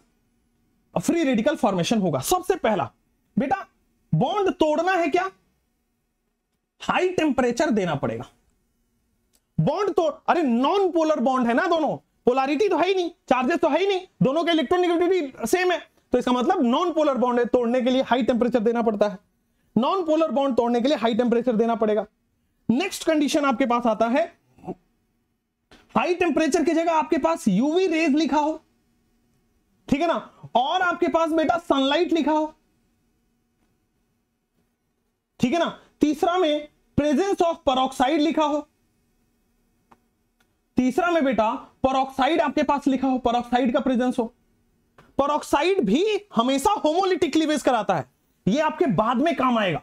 फ्री रेडिकल फॉर्मेशन होगा? सबसे पहला, बेटा बॉन्ड तोड़ना है क्या? हाई टेम्परेचर देना पड़ेगा. बॉन्ड तोड़ अरे नॉन पोलर बॉन्ड है ना दोनों? पोलारिटी तो है ही नहीं चार्जेस तो है ही नहीं, दोनों का इलेक्ट्रॉनिगेटिविटी सेम है। तो इसका मतलब नॉन पोलर बॉन्ड है, तोड़ने के लिए हाई टेम्परेचर देना पड़ता है। नॉन पोलर बॉन्ड तोड़ने के लिए हाई टेम्परेचर देना पड़ेगा। नेक्स्ट कंडीशन आपके पास आता है हाई टेम्परेचर की जगह आपके पास यूवी रेज लिखा हो, ठीक है ना? और आपके पास बेटा सनलाइट लिखा हो, ठीक है ना? तीसरा में प्रेजेंस ऑफ़ परऑक्साइड लिखा हो तीसरा में बेटा परऑक्साइड आपके पास लिखा हो परऑक्साइड का प्रेजेंस हो। परऑक्साइड भी हमेशा होमोलिटिक क्लीवेज कराता है। ये आपके बाद में काम आएगा।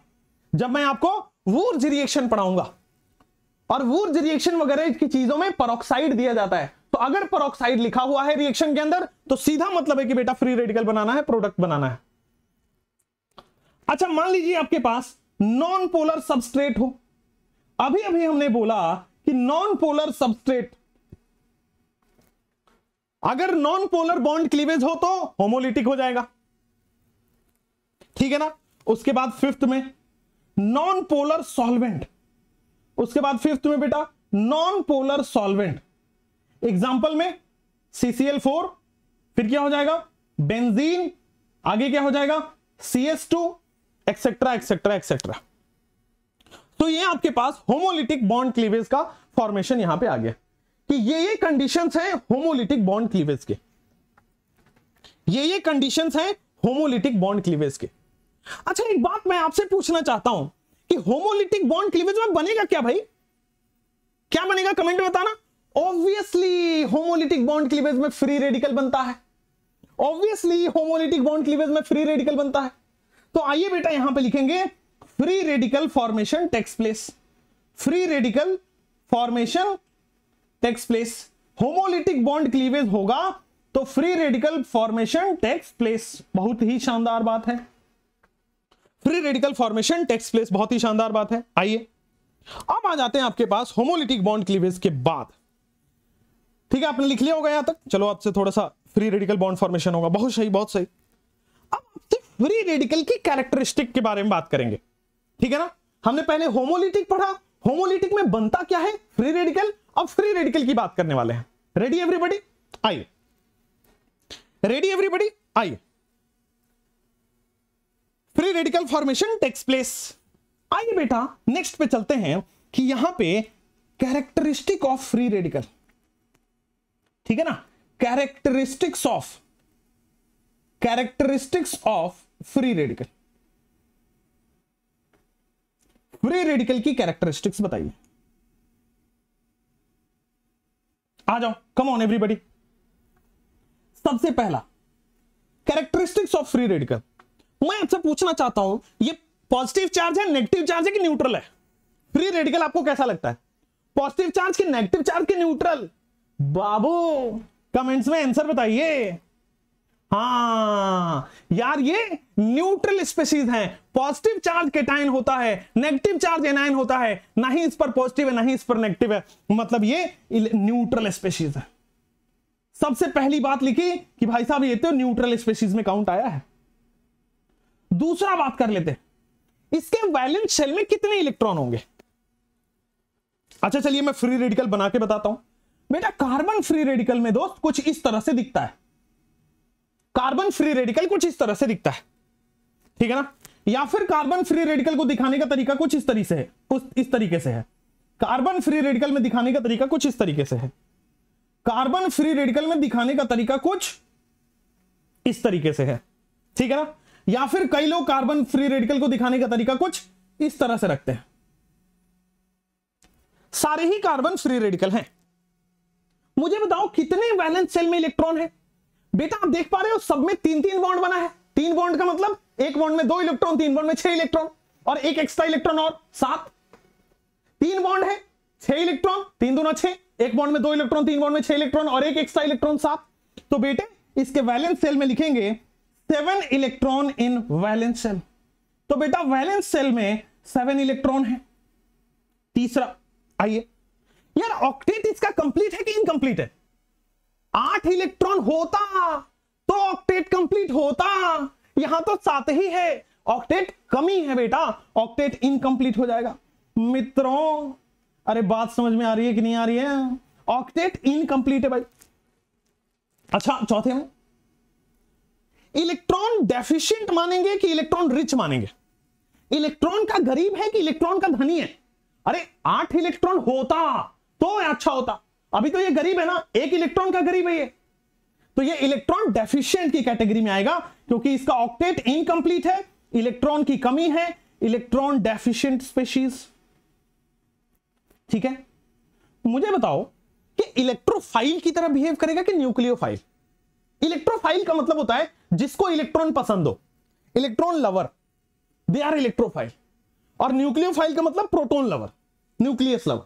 जब मैं आपको वूर्ज रिएक्शन पढ़ाऊँगा। और वूर्ज रिएक्शन वगैरह की चीज़ों में परऑक्साइड दिया जाता है। तो अगर परऑक्साइड लिखा हुआ है रिएक्शन के अंदर तो सीधा मतलब है कि बेटा फ्री रेडिकल बनाना है प्रोडक्ट बनाना है। अच्छा मान लीजिए आपके पास नॉन पोलर सबस्ट्रेट हो। अभी अभी हमने बोला कि नॉन पोलर सबस्ट्रेट अगर नॉन पोलर बॉन्ड क्लीवेज हो तो होमोलिटिक हो जाएगा। ठीक है ना? उसके बाद फिफ्थ में नॉन पोलर सॉल्वेंट उसके बाद फिफ्थ में बेटा नॉन पोलर सॉल्वेंट एग्ज़ाम्पल में सीसीएल फोर फिर क्या हो जाएगा? बेंजीन आगे क्या हो जाएगा? C S two etcetera etcetera etcetera तो ये आपके पास होमोलिटिक बॉन्ड क्लीवेज का फॉर्मेशन यहाँ पे आ गया। कि ये ये कंडीशंस हैं होमोलिटिक बॉन्ड क्लीवेज के। ये ये कंडीशंस हैं होमोलिटिक बॉन्ड क्लीवेज के। अच्छा एक बात मैं आपसे पूछना चाहता हूँ कि होमोलिटिक बॉन्ड क्लीवेज में बनेगा क्या भाई? क्या बनेगा कमेंट में बताना? ऑब्वियसली होमोलिटिक बॉन्ड क्लीवेज में फ्री रेडिकल बनता है। ऑब्वियसली होमोलिटिक बॉन्ड क्लीवेज में फ्री रेडिकल बनता है। तो आइए बेटा यहाँ पे लिखेंगे free radical formation takes place free radical formation takes place homolytic bond cleavage होगा तो free radical formation takes place बहुत ही शानदार बात है। Free radical formation takes place बहुत ही शानदार बात है। आइए। अब आ जाते हैं आपके पास होमोलिटिक बॉन्ड क्लीवेज के बाद। ठीक है, आपने लिख लिया होगा यहाँ तक। चलो, आपसे थोड़ा सा फ्री रेडिकल बॉन्ड फॉर्मेशन होगा। बहुत सही बहुत सही। अब आपसे फ्री रेडिकल की कैरेक्टरिस्टिक के बारे में बात करेंगे। ठीक है ना? हमने पहले होमोलिटिक पढ़ा। होमोलिटिक में बनता क्या है? फ्री रेडिकल अब फ्री रेडिकल की बात करने वाले हैं। रेडी एवरीबडी आइए। रेडी एवरीबडी आइए। Free radical formation takes place आइए बेटा नेक्स्ट पे चलते हैं कि यहाँ पे कैरेक्टरिस्टिक ऑफ़ फ्री रेडिकल ठीक है ना? Characteristics of characteristics of free radical free radical की कैरेक्टरिस्टिक्स बताइए। आ जाओ कम ऑन एवरीबडी सबसे पहला कैरेक्टरिस्टिक्स ऑफ़ फ्री रेडिकल मैं आपसे पूछना चाहता हूँ, ये पॉजिटिव चार्ज है नेगेटिव चार्ज है कि न्यूट्रल है? फ्री रेडिकल आपको कैसा लगता है? पॉजिटिव चार्ज के नेगेटिव चार्ज के न्यूट्रल बाबू कमेंट्स में आंसर बताइए। हाँ यार ये न्यूट्रल स्पेसीज हैं। पॉजिटिव चार्ज केटाइन होता है नेगेटिव चार्ज एनाइन होता है। ना ही इस पर पॉजिटिव है, ना ही इस पर नेगेटिव है। मतलब ये न्यूट्रल स्पेसीज है। सबसे पहली बात लिखी कि भाई साहब, ये तो न्यूट्रल स्पेसीज में काउंट आया है। दूसरा बात कर लेते इसके वैलेंस शेल में कितने इलेक्ट्रॉन होंगे? अच्छा चलिए मैं फ्री रेडिकल बना के बताता हूँ। बेटा कार्बन फ्री रेडिकल में दोस्त, कुछ इस तरह से दिखता है। कार्बन फ्री रेडिकल कुछ इस तरह से दिखता है। ठीक है ना? या फिर कार्बन फ्री रेडिकल को दिखाने का तरीका कुछ इस तरीके से है। कुछ इस तरीके से है। कार्बन फ्री रेडिकल में दिखाने का तरीका कुछ इस तरीके से है। कार्बन फ्री रेडिकल में दिखाने का तरीका कुछ इस तरीके से है। ठीक है ना? या फिर कई लोग कार्बन फ्री रेडिकल को दिखाने का तरीका कुछ इस तरह से रखते हैं। सारे ही कार्बन फ्री रेडिकल हैं। मुझे बताओ, कितने वैलेंस सेल में इलेक्ट्रॉन है? बेटा, आप देख पा रहे हो, सब में तीन तीन बॉन्ड बना है। तीन बॉन्ड का मतलब एक बॉन्ड में दो इलेक्ट्रॉन तीन बॉन्ड में छह इलेक्ट्रॉन और एक एक्स्ट्रा इलेक्ट्रॉन और सात। तीन बॉन्ड है, छह इलेक्ट्रॉन तीन दोनों छह, एक बॉन्ड में दो इलेक्ट्रॉन तीन बॉन्ड में छह इलेक्ट्रॉन और एक एक्स्ट्रा इलेक्ट्रॉन सात। तो बेटे, इसके वैलेंस सेल में लिखेंगे seven electron in valence shell तो बेटा वैलेंस सेल में सेवन इलेक्ट्रॉन है। तीसरा, आइए। यार ऑक्टेट इसका कंप्लीट है कि इनकंप्लीट है? आठ इलेक्ट्रॉन होता तो ऑक्टेट कंप्लीट होता। यहाँ तो सात ही है। ऑक्टेट कमी है बेटा। ऑक्टेट इनकंप्लीट हो जाएगा। मित्रों, अरे बात समझ में आ रही है कि नहीं आ रही है? ऑक्टेट इनकंप्लीट है भाई। अच्छा चौथे में। इलेक्ट्रॉन डेफिशिएंट मानेंगे कि इलेक्ट्रॉन रिच मानेंगे? इलेक्ट्रॉन का गरीब है कि इलेक्ट्रॉन का धनी है? अरे, आठ इलेक्ट्रॉन होता तो अच्छा होता। अभी तो ये गरीब है ना, एक इलेक्ट्रॉन का गरीब है ये। तो ये इलेक्ट्रॉन डेफिशिएंट की कैटेगरी में आएगा, क्योंकि इसका ऑक्टेट इनकम्प्लीट है, इलेक्ट्रॉन की कमी है, इलेक्ट्रॉन डेफिशिएंट स्पेशीज। ठीक है? मुझे बताओ कि इलेक्ट्रोफाइल की तरह बिहेव करेगा कि न्यूक्लियोफाइल? इलेक्ट्रोफाइल का मतलब होता है जिसको इलेक्ट्रॉन पसंद हो। Electron lover they are electrophile और न्यूक्लियोफाइल का मतलब प्रोटोन लवर, न्यूक्लियस लवर।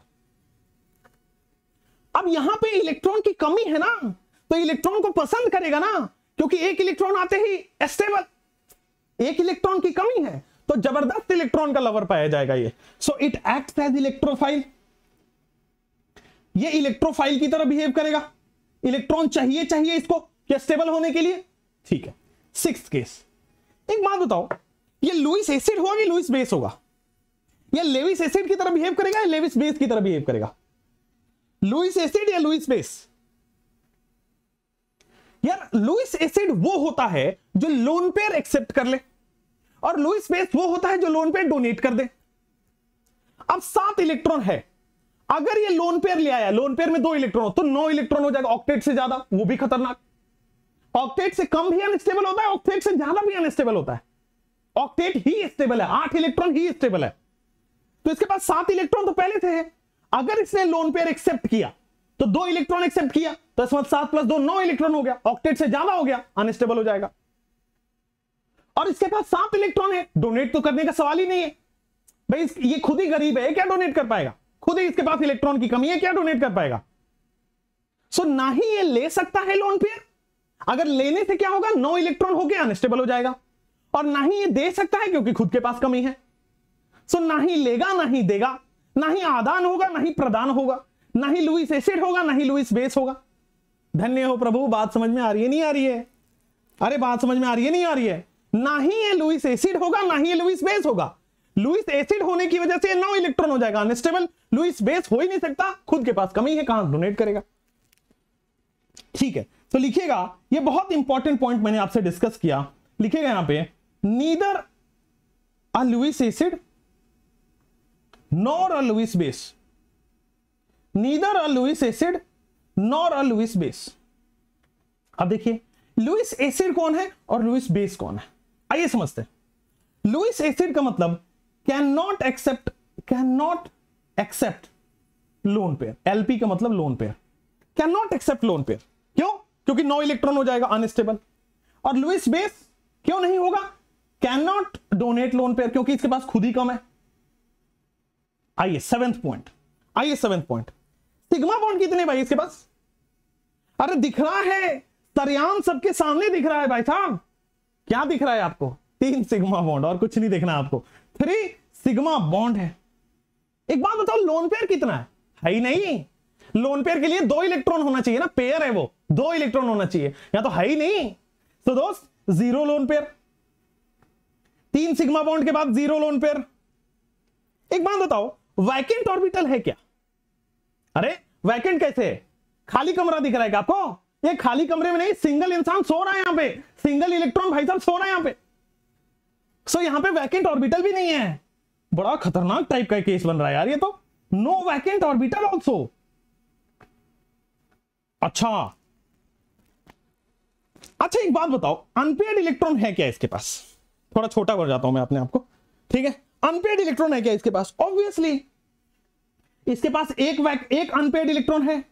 अब यहाँ पे इलेक्ट्रॉन की कमी है ना तो इलेक्ट्रॉन को पसंद करेगा ना, क्योंकि एक इलेक्ट्रॉन आते ही स्टेबल एक इलेक्ट्रॉन की कमी है तो ज़बरदस्त इलेक्ट्रॉन का लवर पाया जाएगा ये। So it act as electrophile ये इलेक्ट्रोफाइल की तरह बिहेव करेगा। इलेक्ट्रॉन चाहिए चाहिए इसको स्टेबल होने के लिए। ठीक है सिक्स केस एक बात बताओ, ये लुइस एसिड होगा कि लुइस बेस होगा? ये लेविस एसिड की तरह बिहेव करेगा या लेविस बेस की तरह बिहेव करेगा? लुइस एसिड या लुइस बेस? यार लुइस एसिड वो होता है जो लोन पेयर एक्सेप्ट कर ले और लुइस बेस वो होता है जो लोन पेयर डोनेट कर दे। अब सात इलेक्ट्रॉन है। अगर ये लोन पेयर ले आया, लोन पेयर में दो इलेक्ट्रॉन हो तो नौ इलेक्ट्रॉन हो जाएगा, ऑक्टेट से ज़्यादा, वो भी खतरनाक। ऑक्टेट से कम भी अनस्टेबल होता है, ऑक्टेट से ज़्यादा भी अनस्टेबल होता है। ऑक्टेट ही स्टेबल है, आठ इलेक्ट्रॉन ही स्टेबल है। तो इसके पास सात इलेक्ट्रॉन तो पहले थे। अगर इसने लोन पेयर एक्सेप्ट किया तो दो इलेक्ट्रॉन एक्सेप्ट किया तो इसमें सात प्लस दो नौ इलेक्ट्रॉन हो गया ऑक्टेट से ज़्यादा हो गया अनस्टेबल हो जाएगा। और इसके पास सात इलेक्ट्रॉन है डोनेट तो करने का सवाल ही नहीं है। भाई ये खुद ही गरीब है क्या डोनेट कर पाएगा? खुद ही इसके पास इलेक्ट्रॉन की कमी है क्या डोनेट कर पाएगा? सो so, ना ही ये ले सकता है लोन पेयर अगर लेने से क्या होगा नो इलेक्ट्रॉन हो गया अनस्टेबल हो जाएगा। और ना ही ये दे सकता है क्योंकि खुद के पास कमी है। सो so, ना ही लेगा ना ही देगा ना ही आदान होगा, ना ही प्रदान होगा, ना ही लुइस एसिड होगा, ना ही लुइस बेस होगा। धन्य हो प्रभु, बात समझ में आ रही है, नहीं आ रही है? अरे, बात समझ में आ रही है, नहीं आ रही है? ना ही ये लुइस एसिड होगा, ना ही ये लुइस बेस होगा। लुइस एसिड होने की वजह से नौ इलेक्ट्रॉन हो जाएगा, अनस्टेबल। लुइस बेस हो ही नहीं सकता, खुद के पास कमी है, कहाँ डोनेट करेगा? ठीक है तो लिखिएगा, ये बहुत इंपॉर्टेंट पॉइंट मैंने आपसे डिस्कस किया। लिखेगा यहाँ पे, neither a Lewis acid nor a Lewis base neither a Lewis acid nor a Lewis base अब देखिए लुइस एसिड कौन है और लुइस बेस कौन है? आइए समझते हैं। लुइस एसिड का मतलब can not accept can not accept lone pair LP का मतलब lone pair can not accept lone pair क्यों? क्योंकि नो इलेक्ट्रॉन हो जाएगा अनस्टेबल और लुइस बेस क्यों नहीं होगा? Can not donate lone pair क्योंकि इसके पास खुद ही कम है। आइए सेवेंथ पॉइंट आइए सेवेंथ पॉइंट सिग्मा बॉन्ड कितने भाई इसके पास? अरे दिख रहा है। सरयाम सबके सामने दिख रहा है भाई साहब। क्या दिख रहा है आपको? तीन सिग्मा बॉन्ड, और कुछ नहीं देखना आपको। थ्री सिग्मा बॉन्ड है। एक बात बताओ लोन पेयर कितना है? है ही नहीं। लोन पेयर के लिए दो इलेक्ट्रॉन होना चाहिए ना पेयर है वो। दो इलेक्ट्रॉन होना चाहिए। या तो है ही नहीं। तो दोस्त ज़ीरो लोन पेयर तीन सिग्मा बॉन्ड के बाद ज़ीरो लोन पेयर एक बात बताओ वैकेंट ऑर्बिटल है क्या? अरे वैकेंट कैसे? खाली कमरा दिख रहा है आपको? ये खाली कमरे में नहीं सिंगल इंसान सो रहा है यहाँ पे। सिंगल इलेक्ट्रॉन भाई साहब सो रहा है यहाँ पे। सो यहाँ पे वैकेंट ऑर्बिटल भी नहीं है। बड़ा खतरनाक टाइप का केस बन रहा है यार ये तो। नो वैकेंट ऑर्बिटल ऑल्सो अच्छा। अच्छा एक बात बताओ। अनपेड इलेक्ट्रॉन है क्या इसके पास? थोड़ा छोटा कर जाता हूँ मैं अपने आपको ठीक है? अनपेड इलेक्ट्रॉन है क्या इसके पास? ऑब्वियसली इसके पास एक वैक एक अनपेड इलेक्ट्रॉन है।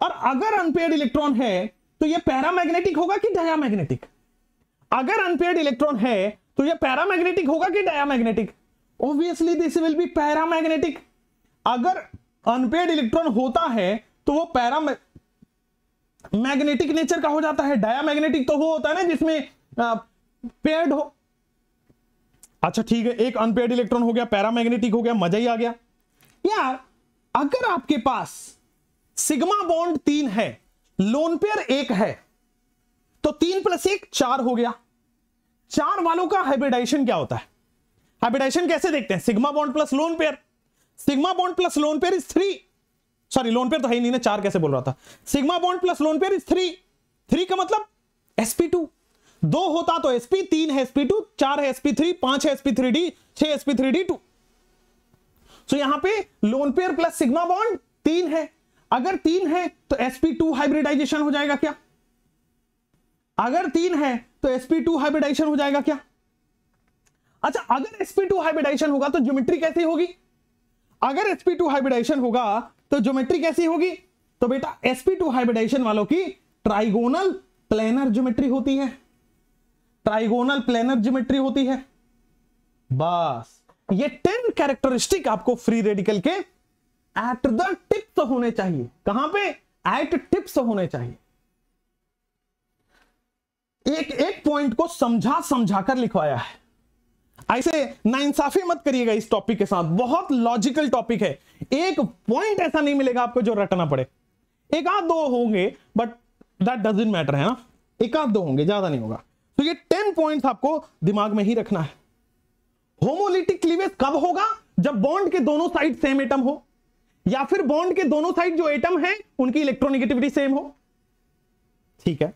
और अगर अनपेड इलेक्ट्रॉन है तो यह पैरामैग्नेटिक होगा कि डायामैग्नेटिक अगर अनपेड इलेक्ट्रॉन है तो यह पैरामैग्नेटिक होगा कि diamagnetic obviously this will be paramagnetic अगर अनपेड इलेक्ट्रॉन होता है तो वो पैरा मैग्नेटिक नेचर का हो जाता है। डायामैग्नेटिक तो वो होता है ना जिसमें पेड हो अच्छा ठीक है, एक अनपेड इलेक्ट्रॉन हो गया पैरामैग्नेटिक हो गया, मज़ा ही आ गया। यार, अगर आपके पास सिग्मा बॉन्ड तीन है लोन पेयर एक है तो तीन प्लस एक चार हो गया। चार वालों का हाइब्रिडाइजेशन क्या होता है? हाइब्रिडाइजेशन कैसे देखते हैं? Sigma bond plus lone pair sigma bond plus lone pair is three sorry lone pair तो है ही नहीं ना, चार कैसे बोल रहा था? Sigma bond plus lone pair is three three का मतलब sp2 दो होता तो एसपी तीन है एसपी टू चार है एसपी थ्री पाँच है एसपी थ्री डी छह sp3d2 सो यहाँ पे lone pair plus sigma bond तीन है। अगर तीन है तो एसपी टू हाइब्रिडाइजेशन हो जाएगा क्या? अगर तीन है तो sp2 हाइब्रिडाइजेशन हो जाएगा क्या? अच्छा अगर एसपी टू हाइब्रिडाइजेशन होगा तो ज्योमेट्री कैसी होगी? अगर एसपी टू हाइब्रिडाइजेशन होगा तो ज्योमेट्री कैसी होगी? तो बेटा एसपी टू हाइब्रिडाइजेशन वालों की ट्राइगोनल प्लेनर ज्योमेट्री होती है। ट्राइगोनल प्लेनर ज्योमेट्री होती है। बस। ये टेन कैरेक्टरिस्टिक आपको फ्री रेडिकल के एट द टिप्स होने चाहिए। कहाँ पे? एट टिप्स होने चाहिए। एक एक पॉइंट को समझा समझा कर लिखवाया है। ऐसे नाइंसाफी मत करिएगा इस टॉपिक के साथ। बहुत लॉजिकल टॉपिक है। एक पॉइंट ऐसा नहीं मिलेगा आपको जो रटना पड़े। एक आध दो होंगे बट दैट डजेंट मैटर है ना? एक आध दो होंगे, ज़्यादा नहीं होगा। तो ये टेन पॉइंट्स आपको दिमाग में ही रखना है। होमोलिटिक क्लीवेज कब होगा? जब बॉन्ड के दोनों साइड सेम एटम हो। या फिर बॉन्ड के दोनों साइड जो एटम है, उनकी इलेक्ट्रोनिगेटिविटी सेम हो। ठीक है?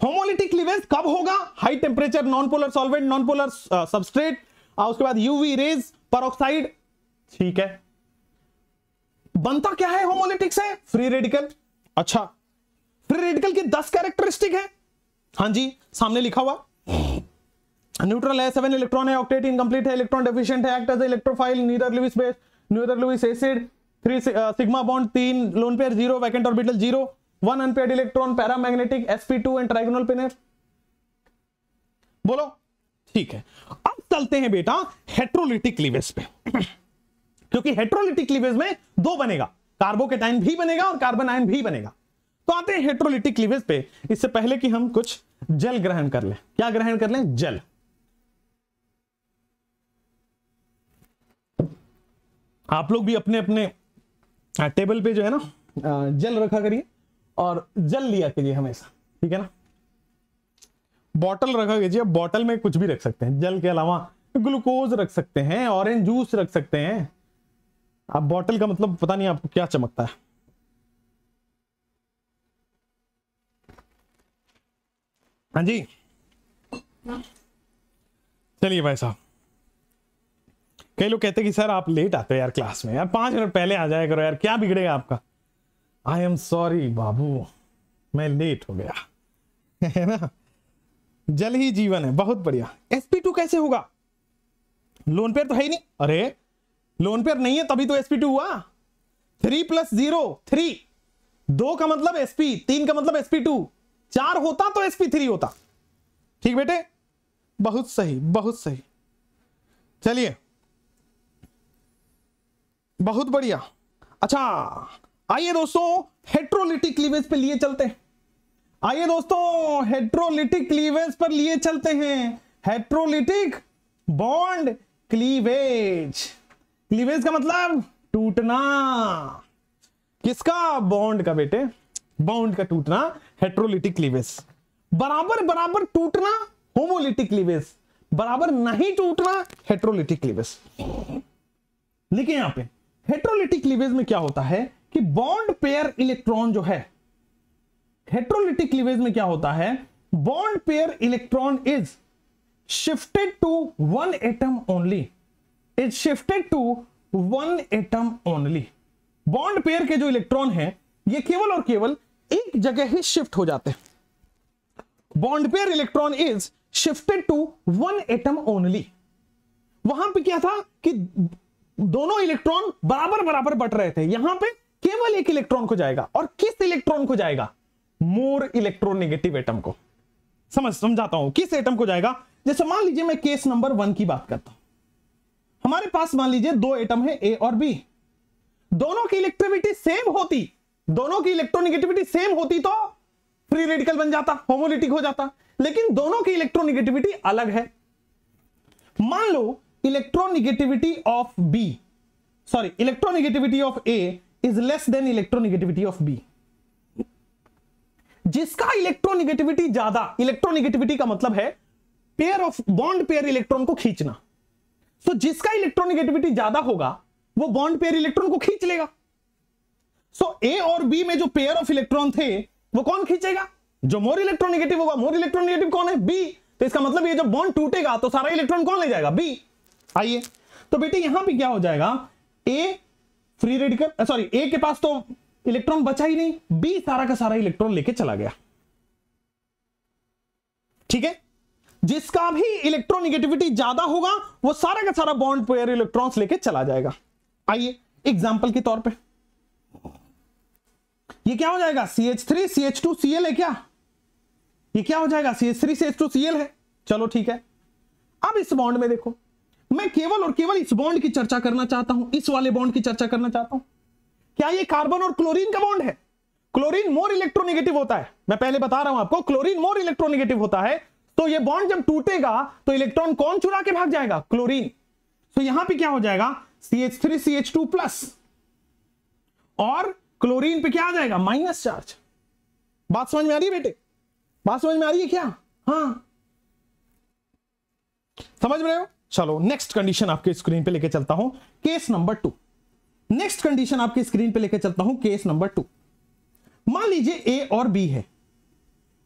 होमोलिटिक क्लीवेज कब होगा? High temperature non polar solvent non polar substrate उसके बाद यूवी रेज परऑक्साइड ठीक है? बनता क्या है होमोलिटिक से? फ्री रेडिकल अच्छा। फ्री रेडिकल की दस कैरेक्टरिस्टिक है। हाँ जी, सामने लिखा हुआ। न्यूट्रल है सेवन इलेक्ट्रॉन है ऑक्टेट इनकंप्लीट है इलेक्ट्रॉन डेफिशिएंट है act as electrophile neither Lewis base neither Lewis acid three sigma bond तीन lone pair zero vacant orbital zero one unpaired electron paramagnetic sp2 and trigonal planar बोलो। ठीक है। अब चलते हैं बेटा हेट्रोलिटिक क्लीवेज पे। क्योंकि हेट्रोलिटिक क्लीवेज में दो बनेगा। कार्बोकेटाइन भी बनेगा और कार्बन आयन भी बनेगा। तो आते हैं हेट्रोलिटिक क्लीवेज पे। इससे पहले कि हम कुछ जल ग्रहण कर लें। क्या ग्रहण कर लें? जल। आप लोग भी अपने अपने टेबल पे जो है ना जल रखा करिए और जल लिया कीजिए हमेशा। ठीक है ना? बॉटल रखा कीजिए। बॉटल में कुछ भी रख सकते हैं। जल के अलावा ग्लूकोज रख सकते हैं ऑरेंज जूस रख सकते हैं। आप बॉटल का मतलब पता नहीं आपको क्या चमकता है। हाँ जी। चलिए भाई साहब। कई लोग कहते हैं कि, सर, आप लेट आते हो यार क्लास में। यार, पाँच मिनट पहले आ जाया करो यार, क्या बिगड़ेगा आपका? आई एम सॉरी बाबू। मैं लेट हो गया। <laughs> है ना? जल ही जीवन है, बहुत बढ़िया। एसपी टू कैसे होगा? लोन पेयर तो है ही नहीं। अरे लोन पेयर नहीं है, तभी तो एसपी टू हुआ। थ्री प्लस ज़ीरो थ्री दो का मतलब sp तीन का मतलब sp2 चार होता तो sp3 होता। ठीक बेटे? बहुत सही बहुत सही। चलिए। बहुत बढ़िया। अच्छा आइए दोस्तों हेट्रोलिटिक क्लीवेज पे लिए चलते हैं। आइए दोस्तों हेट्रोलिटिक क्लीवेज पर लिए चलते हैं। हेट्रोलिटिक बॉन्ड क्लीवेज क्लीवेज का मतलब टूटना। किसका? बॉन्ड का बेटे। बॉन्ड का टूटना। हेट्रोलिटिक क्लीवेज बराबर बराबर टूटना होमोलिटिक क्लीवेज बराबर नहीं टूटना हेट्रोलिटिक क्लीवेज लिखे यहाँ पे हेट्रोलिटिक क्लीवेज में क्या होता है कि बॉन्ड पेयर इलेक्ट्रॉन जो है, हेट्रोलिटिक क्लीवेज में क्या होता है, bond pair electron is shifted to one atom only is shifted to one atom only bond pair के जो इलेक्ट्रॉन है, ये केवल और केवल एक जगह ही शिफ्ट हो जाते हैं। Bond pair electron is shifted to one atom only वहाँ पे क्या था कि दोनों इलेक्ट्रॉन बराबर बराबर बट रहे थे। यहाँ पे केवल एक इलेक्ट्रॉन को जाएगा और किस इलेक्ट्रॉन को जाएगा? मोर इलेक्ट्रॉन इलेक्ट्रोनेगेटिव एटम को। समझ, समझाता हूँ। किस एटम को जाएगा? जैसे मान लीजिए मैं केस नंबर वन की बात करता हूँ। हमारे पास मान लीजिए दो एटम है ए और बी दोनों की इलेक्ट्रिविटी सेम होती। दोनों की इलेक्ट्रोनिगेटिविटी सेम होती तो फ्री रेडिकल बन जाता होमोलिटिक हो जाता। लेकिन दोनों की इलेक्ट्रोनिगेटिविटी अलग है। मान लो electronegativity of B sorry electronegativity of A is less than electronegativity of B जिसका इलेक्ट्रोनिगेटिविटी ज़्यादा इलेक्ट्रोनिगेटिविटी का मतलब है pair of bond pair electron को खींचना। तो जिसका इलेक्ट्रोनिगेटिविटी ज़्यादा होगा, वो बॉन्ड पेयर इलेक्ट्रॉन को खींच लेगा। सो ए और बी में जो पेयर ऑफ़ इलेक्ट्रॉन थे, वो कौन खींचेगा? जो मोर इलेक्ट्रोनिगेटिव होगा मोर इलेक्ट्रोनिगेटिव कौन है? बी तो इसका मतलब ये जब बॉन्ड टूटेगा तो सारा इलेक्ट्रॉन कौन ले जाएगा? बी आइए। तो बेटे, यहाँ पे क्या हो जाएगा? A free radical sorry A के पास तो इलेक्ट्रॉन बचा ही नहीं बी सारा का सारा इलेक्ट्रॉन लेके चला गया। ठीक है? जिसका भी इलेक्ट्रोनिगेटिविटी ज़्यादा होगा, वो सारा का सारा बॉन्ड पेयर इलेक्ट्रॉन्स लेके चला जाएगा। आइए एग्ज़ाम्पल के तौर पे। ये क्या हो जाएगा? C H three C H two C L है क्या? ये क्या हो जाएगा? C H three C H two C L है। चलो ठीक है। अब इस बॉन्ड में देखो। मैं केवल और केवल इस बॉन्ड की चर्चा करना चाहता हूँ। इस वाले बॉन्ड की चर्चा करना चाहता हूँ। क्या ये कार्बन और क्लोरीन का बॉन्ड है? क्लोरीन मोर इलेक्ट्रोनेगेटिव होता है। मैं पहले बता रहा हूँ आपको क्लोरीन मोर इलेक्ट्रोनिगेटिव होता है। तो ये बॉन्ड जब टूटेगा तो इलेक्ट्रॉन कौन चुरा के भाग जाएगा? क्लोरीन तो यहाँ पे क्या हो जाएगा? C H three C H two plus और क्लोरीन पे क्या आ जाएगा? Minus charge. बात समझ में आ रही है बेटे? बात समझ में आ रही है क्या? हाँ। समझ में रहे हो? चलो नेक्स्ट कंडीशन आपके स्क्रीन पे लेके चलता हूँ। Case number two next condition आपके स्क्रीन पे लेके चलता हूँ केस नंबर टू मान लीजिए ए और बी है।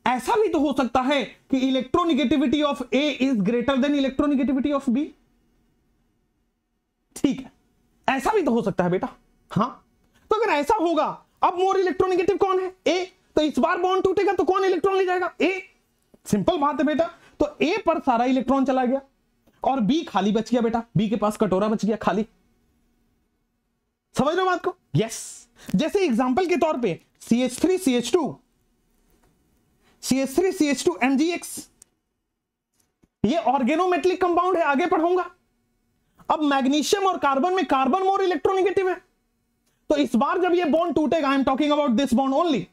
ऐसा भी तो हो सकता है कि electronegativity of A is greater than electronegativity of B ठीक है। ऐसा भी तो हो सकता है बेटा। हाँ। तो अगर ऐसा होगा, अब मोर इलेक्ट्रोनिगेटिव कौन है? ए तो इस बार बॉन्ड टूटेगा तो कौन इलेक्ट्रॉन ले जाएगा? ए सिंपल बात है बेटा। तो ए पर सारा इलेक्ट्रॉन चला गया। और बी खाली बच गया बेटा। बी के पास कटोरा बच गया खाली। समझ रहे हो बात को? यस जैसे एग्जांपल के तौर पे C H three C H two C H three C H two MGX ये ऑर्गेनोमेटलिक कंपाउंड है, आगे पढ़ूँगा। अब मैग्नीशियम और कार्बन में कार्बन मोर इलेक्ट्रोनिगेटिव है। तो इस बार जब ये बॉन्ड टूटेगा I am talking about this bond only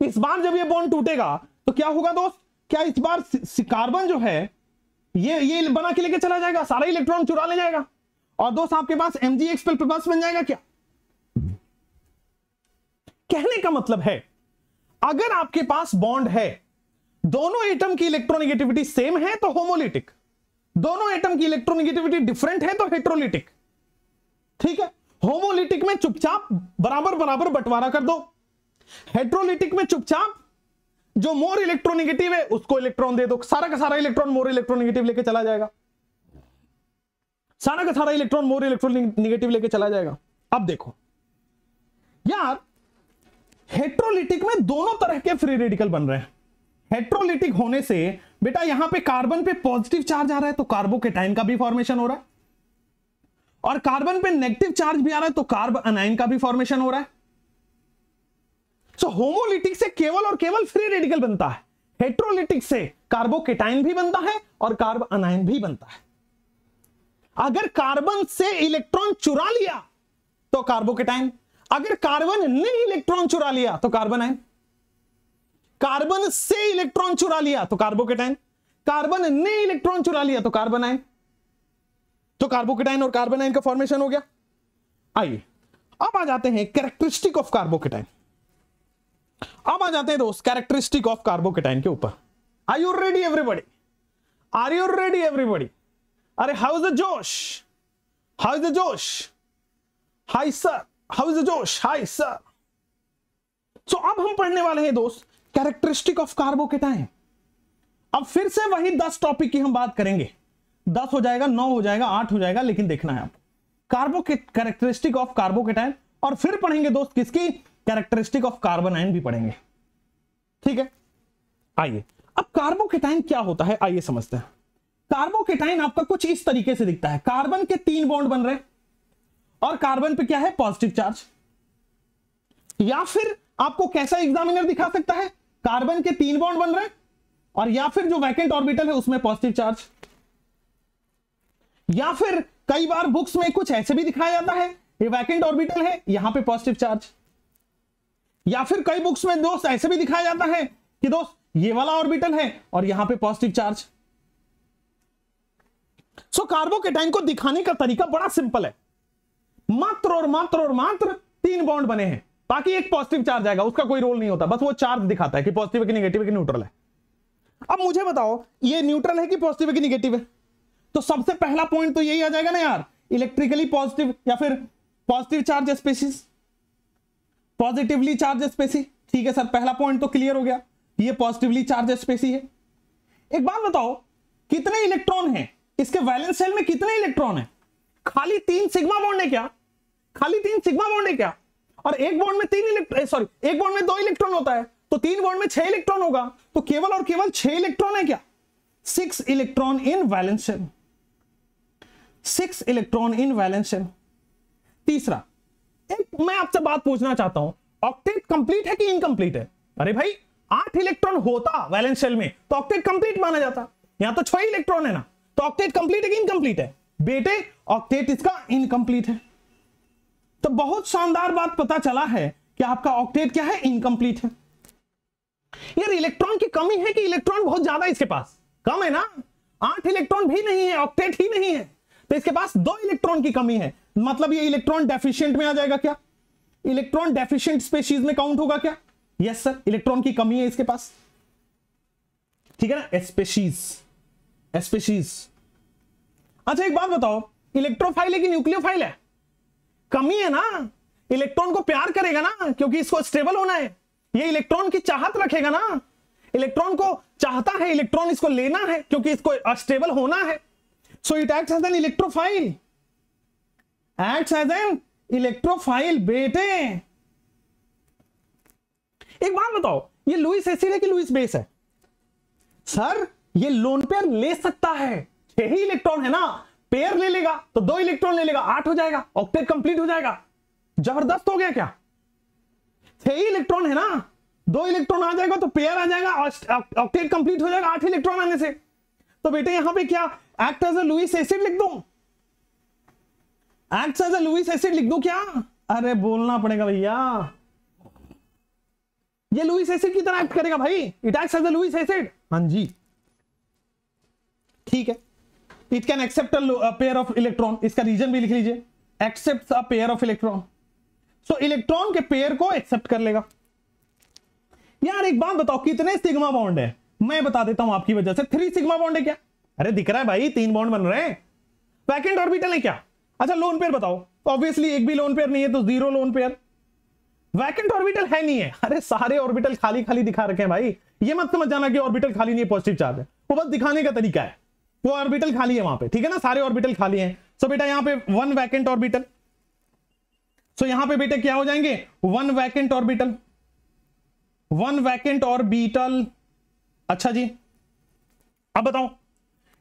इस बार जब ये बॉन्ड टूटेगा तो क्या होगा दोस्त? क्या इस बार कार्बन जो है, ये ये बना के लेके चला जाएगा? सारा इलेक्ट्रॉन चुरा ले जाएगा। और दोस्त, आपके पास एमजीएक्स प्लस बन जाएगा क्या? कहने का मतलब है, अगर आपके पास बॉन्ड है, दोनों एटम की इलेक्ट्रोनिगेटिविटी सेम है तो होमोलिटिक दोनों एटम की इलेक्ट्रोनिगेटिविटी डिफरेंट है तो हेट्रोलिटिक ठीक है? होमोलिटिक में चुपचाप बराबर बराबर बंटवारा कर दो। हेट्रोलिटिक में चुपचाप जो मोर इलेक्ट्रोनिगेटिव है, उसको इलेक्ट्रॉन दे दो। सारा का सारा इलेक्ट्रॉन मोर इलेक्ट्रोनिगेटिव लेके चला जाएगा। सारा का सारा इलेक्ट्रॉन मोर इलेक्ट्रोनिगेटिव लेके चला जाएगा। अब देखो। यार हेट्रोलिटिक में दोनों तरह के फ्री रेडिकल बन रहे हैं। हेट्रोलिटिक होने से, बेटा यहाँ पे कार्बन पे पॉजिटिव चार्ज आ रहा है तो कार्बोकेटाइन का भी फॉर्मेशन हो रहा है। और कार्बन पे नेगेटिव चार्ज भी आ रहा है तो कार्ब अनाइन का भी फॉर्मेशन हो रहा है। सो so, होमोलिटिक से केवल और केवल फ्री रेडिकल बनता है। हेट्रोलिटिक से कार्बोकेटाइन भी बनता है और कार्ब अनाइन भी बनता है। अगर कार्बन से इलेक्ट्रॉन चुरा लिया तो कार्बोकेटाइन अगर कार्बन ने इलेक्ट्रॉन चुरा लिया तो कार्बन आयन कार्बन से इलेक्ट्रॉन चुरा लिया तो कार्बोकेटाइन कार्बन ने इलेक्ट्रॉन चुरा लिया तो कार्बन आयन तो कार्बोकेटाइन और कार्बन आयन का फॉर्मेशन हो गया। आइए, अब आ जाते हैं कैरेक्टरिस्टिक ऑफ़ कार्बोकेटाइन अब आ जाते हैं दोस्त कैरेक्टरिस्टिक ऑफ़ कार्बोकेटाइन के ऊपर। Are you ready everybody are you ready everybody अरे हाउ इज़ द जोश? हाउ इज़ द जोश? High sir how is the जोश? हाई सर सो अब हम पढ़ने वाले हैं दोस्त कैरेक्टरिस्टिक ऑफ़ कार्बोकेटाइन अब फिर से वही दस टॉपिक की हम बात करेंगे। दस हो जाएगा, नौ हो जाएगा, आठ हो जाएगा, लेकिन देखना है आप कार्बो कैरेक्टरिस्टिक ऑफ़ कार्बोकेटाइन और फिर पढ़ेंगे दोस्त किसकी? कैरेक्टरिस्टिक ऑफ़ कार्बोनाइन भी पढ़ेंगे। ठीक है? आइए, अब कार्बोकेटाइन क्या होता है? आइए समझते हैं। कार्बोकेटाइन आपका कुछ इस तरीके से दिखता है। कार्बन के तीन बॉन्ड बन रहे और कार्बन पे क्या है? पॉजिटिव चार्ज या फिर आपको कैसा एग्जामिनर दिखा सकता है? कार्बन के तीन बॉन्ड बन रहे और या फिर जो वैकेंट ऑर्बिटल है, उसमें पॉजिटिव चार्ज या फिर कई बार बुक्स में कुछ ऐसे भी दिखाया जाता है। ये वैकेंट ऑर्बिटल है, यहाँ पे पॉजिटिव चार्ज। या फिर कई बुक्स में दोस्त ऐसे भी दिखाया जाता है कि दोस्त, ये वाला ऑर्बिटल है और यहाँ पे पॉजिटिव चार्ज। सो कार्बोकेटाइन को दिखाने का तरीका बड़ा सिंपल है। मात्र और मात्र और मात्र तीन बॉन्ड बने हैं। बाकी एक पॉजिटिव चार्ज आएगा, उसका कोई रोल नहीं होता, बस वो चार्ज दिखाता है कि पॉजिटिव है कि नेगेटिव है कि न्यूट्रल है। अब मुझे बताओ, ये न्यूट्रल है कि पॉजिटिव है कि नेगेटिव है? तो सबसे पहला पॉइंट तो यही आ जाएगा ना यार इलेक्ट्रिकली पॉजिटिव या फिर positive charge species positively charge species ठीक है सर पहला पॉइंट तो क्लियर हो गया। ये पॉजिटिवली चार्ज स्पेसी है। एक बात बताओ, कितने इलेक्ट्रॉन हैं? इसके वैलेंस शेल में कितने इलेक्ट्रॉन हैं? खाली तीन सिग्मा बॉन्ड है क्या? खाली तीन सिग्मा बॉन्ड है क्या? और एक बॉन्ड में तीन इलेक्ट्रॉन सॉरी एक बॉन्ड में दो इलेक्ट्रॉन होता है तो तीन बॉन्ड में छह इलेक्ट्रॉन होगा तो केवल और केवल छह इलेक्ट्रॉन है क्या? Six electron in valence shell six electron in valence shell तीसरा, एक मैं आपसे बात पूछना चाहता हूँ ऑक्टेट कंप्लीट है कि इनकंप्लीट है? अरे भाई, आठ इलेक्ट्रॉन होता वैलेंस शेल में तो ऑक्टेट कंप्लीट माना जाता। यहाँ तो छह इलेक्ट्रॉन है ना तो ऑक्टेट कंप्लीट है कि इनकंप्लीट है? बेटे ऑक्टेट इसका इनकंप्लीट है। तो बहुत शानदार बात पता चला है कि आपका ऑक्टेट क्या है? इनकंप्लीट है। यार इलेक्ट्रॉन की कमी है कि इलेक्ट्रॉन बहुत ज़्यादा इसके पास। कम है ना? आठ इलेक्ट्रॉन भी नहीं है ऑक्टेट ही नहीं है। तो इसके पास दो इलेक्ट्रॉन की कमी है। मतलब ये इलेक्ट्रॉन डेफिशिएंट में आ जाएगा क्या? इलेक्ट्रॉन डेफिशिएंट स्पेशीज में काउंट होगा क्या? यस सर इलेक्ट्रॉन की कमी है इसके पास। ठीक है ना? स्पेशीज स्पेशीज अच्छा एक बात बताओ, इलेक्ट्रोफाइल है कि न्यूक्लियोफाइल है। कमी है ना? इलेक्ट्रॉन को प्यार करेगा ना, क्योंकि इसको स्टेबल होना है। ये इलेक्ट्रॉन की चाहत रखेगा ना। इलेक्ट्रॉन को चाहता है, इलेक्ट्रॉन इसको लेना है, क्योंकि इसको अस्टेबल होना है। So it act as an electrophile act as an electrophile बेटे। एक बात बताओ, ये लुइस एसिड है कि लुइस बेस है? सर, ये लोन पेयर ले सकता है। छह ही इलेक्ट्रॉन है ना? पेयर ले लेगा तो दो इलेक्ट्रॉन ले लेगा, आठ हो जाएगा, ऑक्टेट कंप्लीट हो जाएगा। ज़बरदस्त हो गया क्या? छह ही इलेक्ट्रॉन है ना? दो इलेक्ट्रॉन आ जाएगा तो पेयर आ जाएगा ऑक्टेट कंप्लीट हो जाएगा, आठ इलेक्ट्रॉन आने से। तो बेटे, यहाँ पे क्या? Act as a Lewis acid लिख दो? एक्ट एज लुइस एसिड लिख दू क्या? अरे, बोलना पड़ेगा भैया। ये लुइस एसिड की तरह एक्ट करेगा भाई। It act as Lewis acid हाँ जी। ठीक है। It can accept pair of electron इसका रीजन भी लिख लीजिए। Accept a pair of electron so electron के पेयर को एक्सेप्ट कर लेगा। यार, एक बात बताओ, कितने सिग्मा बॉन्ड है? मैं बता देता हूँ आपकी वजह से। थ्री सिग्मा बॉन्ड है क्या? अरे दिख रहा है भाई, तीन बॉन्ड बन रहे हैं। वैकेंट ऑर्बिटल है क्या? अच्छा लोन पेयर बताओ। ऑब्वियसली एक भी लोन पेयर नहीं है तो zero lone pair vacant orbital है नहीं है। अरे सारे ऑर्बिटल खाली खाली दिखा रखे हैं भाई। ये मत समझ जाना कि ऑर्बिटल खाली नहीं है पॉजिटिव चार्ज है। वो बस दिखाने का तरीका है। वो ऑर्बिटल खाली है वहाँ पे, ठीक है ना? सारे ऑर्बिटल खाली हैं। सो बेटा, यहाँ पे वन वैकेंट ऑर्बिटल सो यहाँ पे बेटे क्या हो जाएँगे? One vacant orbital one vacant orbital अच्छा जी। अब बताओ।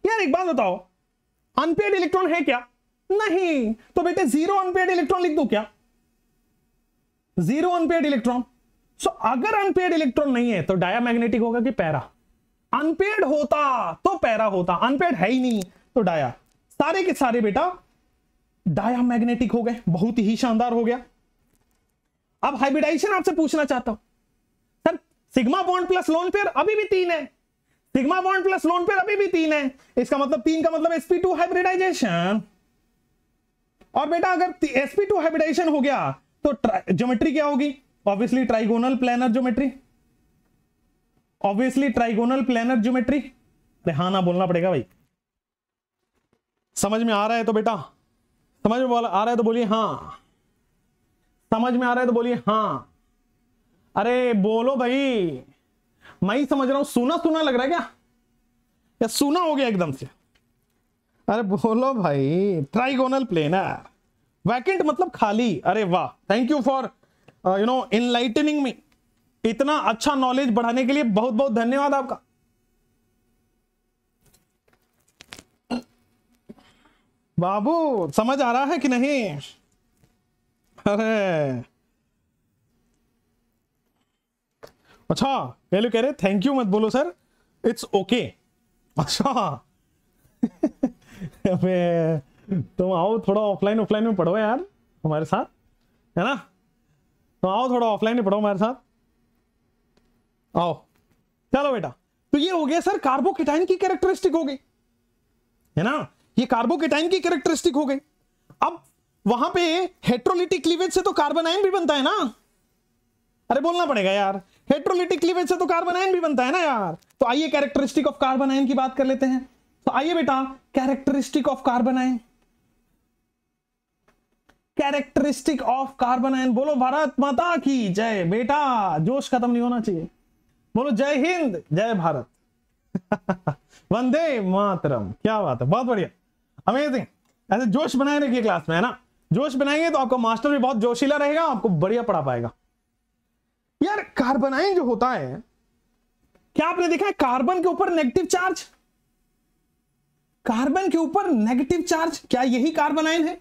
यार, एक बात बताओ। अनपेड इलेक्ट्रॉन है क्या? नहीं। तो बेटे, ज़ीरो अनपेड इलेक्ट्रॉन लिख दो क्या? Zero unpaired electron. सो अगर अनपेड इलेक्ट्रॉन नहीं है तो डायामैग्नेटिक होगा कि पैरा? अनपेड होता तो पैरा होता। अनपेड है ही नहीं तो डाया। सारे के सारे बेटा डाया मैग्नेटिक हो गए। बहुत ही शानदार हो गया। अब हाइब्रिडाइजेशन आपसे पूछना चाहता हूँ। Sigma bond plus lone pair अभी भी तीन है। Sigma bond plus lone pair अभी भी तीन है। इसका मतलब तीन का मतलब sp2 हाइब्रिडाइजेशन और बेटा अगर sp2 हाइब्रिडाइजेशन हो गया तो ज्योमेट्री क्या होगी? Obviously trigonal planar geometry obviously trigonal planar geometry अरे हाँ ना, बोलना पड़ेगा भाई। समझ में आ रहा है तो बेटा, समझ में आ रहा है तो बोलिए हाँ। समझ में आ रहा है तो बोलिए हाँ। अरे बोलो भाई। मैं ही समझ रहा हूँ सुना सुना लग रहा है क्या? या सुना हो गया एकदम से? अरे बोलो भाई ट्राइगोनल प्लेनर वैकेंट मतलब खाली। अरे वाह thank you for you know enlightening me इतना अच्छा नॉलेज बढ़ाने के लिए बहुत बहुत धन्यवाद आपका। बाबू, समझ आ रहा है कि नहीं? अरे। अच्छा पहले कह रहे थैंक यू मत बोलो सर इट्स ओके अच्छा। अबे, तुम आओ थोड़ा ऑफलाइन ऑफलाइन में पढ़ो यार, हमारे साथ, है ना? तो आओ थोड़ा ऑफलाइन में पढ़ो हमारे साथ। आओ। चलो बेटा। तो ये हो गया सर कार्बोकेटाइन की कैरेक्टरिस्टिक हो गई। है ना? ये कार्बोकेटाइन की कैरेक्टरिस्टिक हो गई। अब वहाँ पे हेट्रोलिटिक क्लीवेज से तो कार्बन भी बनता है ना? अरे, बोलना पड़ेगा यार। हेट्रोलिटिक क्लीवेज से तो कार्बन आयन भी बनता है ना यार। तो आइए कैरेक्टरिस्टिक ऑफ़ कार्बन आयन की बात कर लेते हैं। तो आइए बेटा characteristic of carbanion characteristic of carbanion बोलो भारत माता की जय। बेटा, जोश खत्म नहीं होना चाहिए। बोलो जय हिंद, जय भारत। <laughs> वंदे मातरम, क्या बात है, बहुत बढ़िया। अमेजिंग ऐसे जोश बनाए रखिए क्लास में, है ना? जोश बनाएँगे तो आपका मास्टर भी बहुत जोशीला रहेगा, आपको बढ़िया पढ़ा पाएगा। यार कार्बनाइन जो होता है, क्या आपने देखा है? कार्बन के ऊपर नेगेटिव चार्ज कार्बन के ऊपर नेगेटिव चार्ज क्या यही कार्बनाइन है?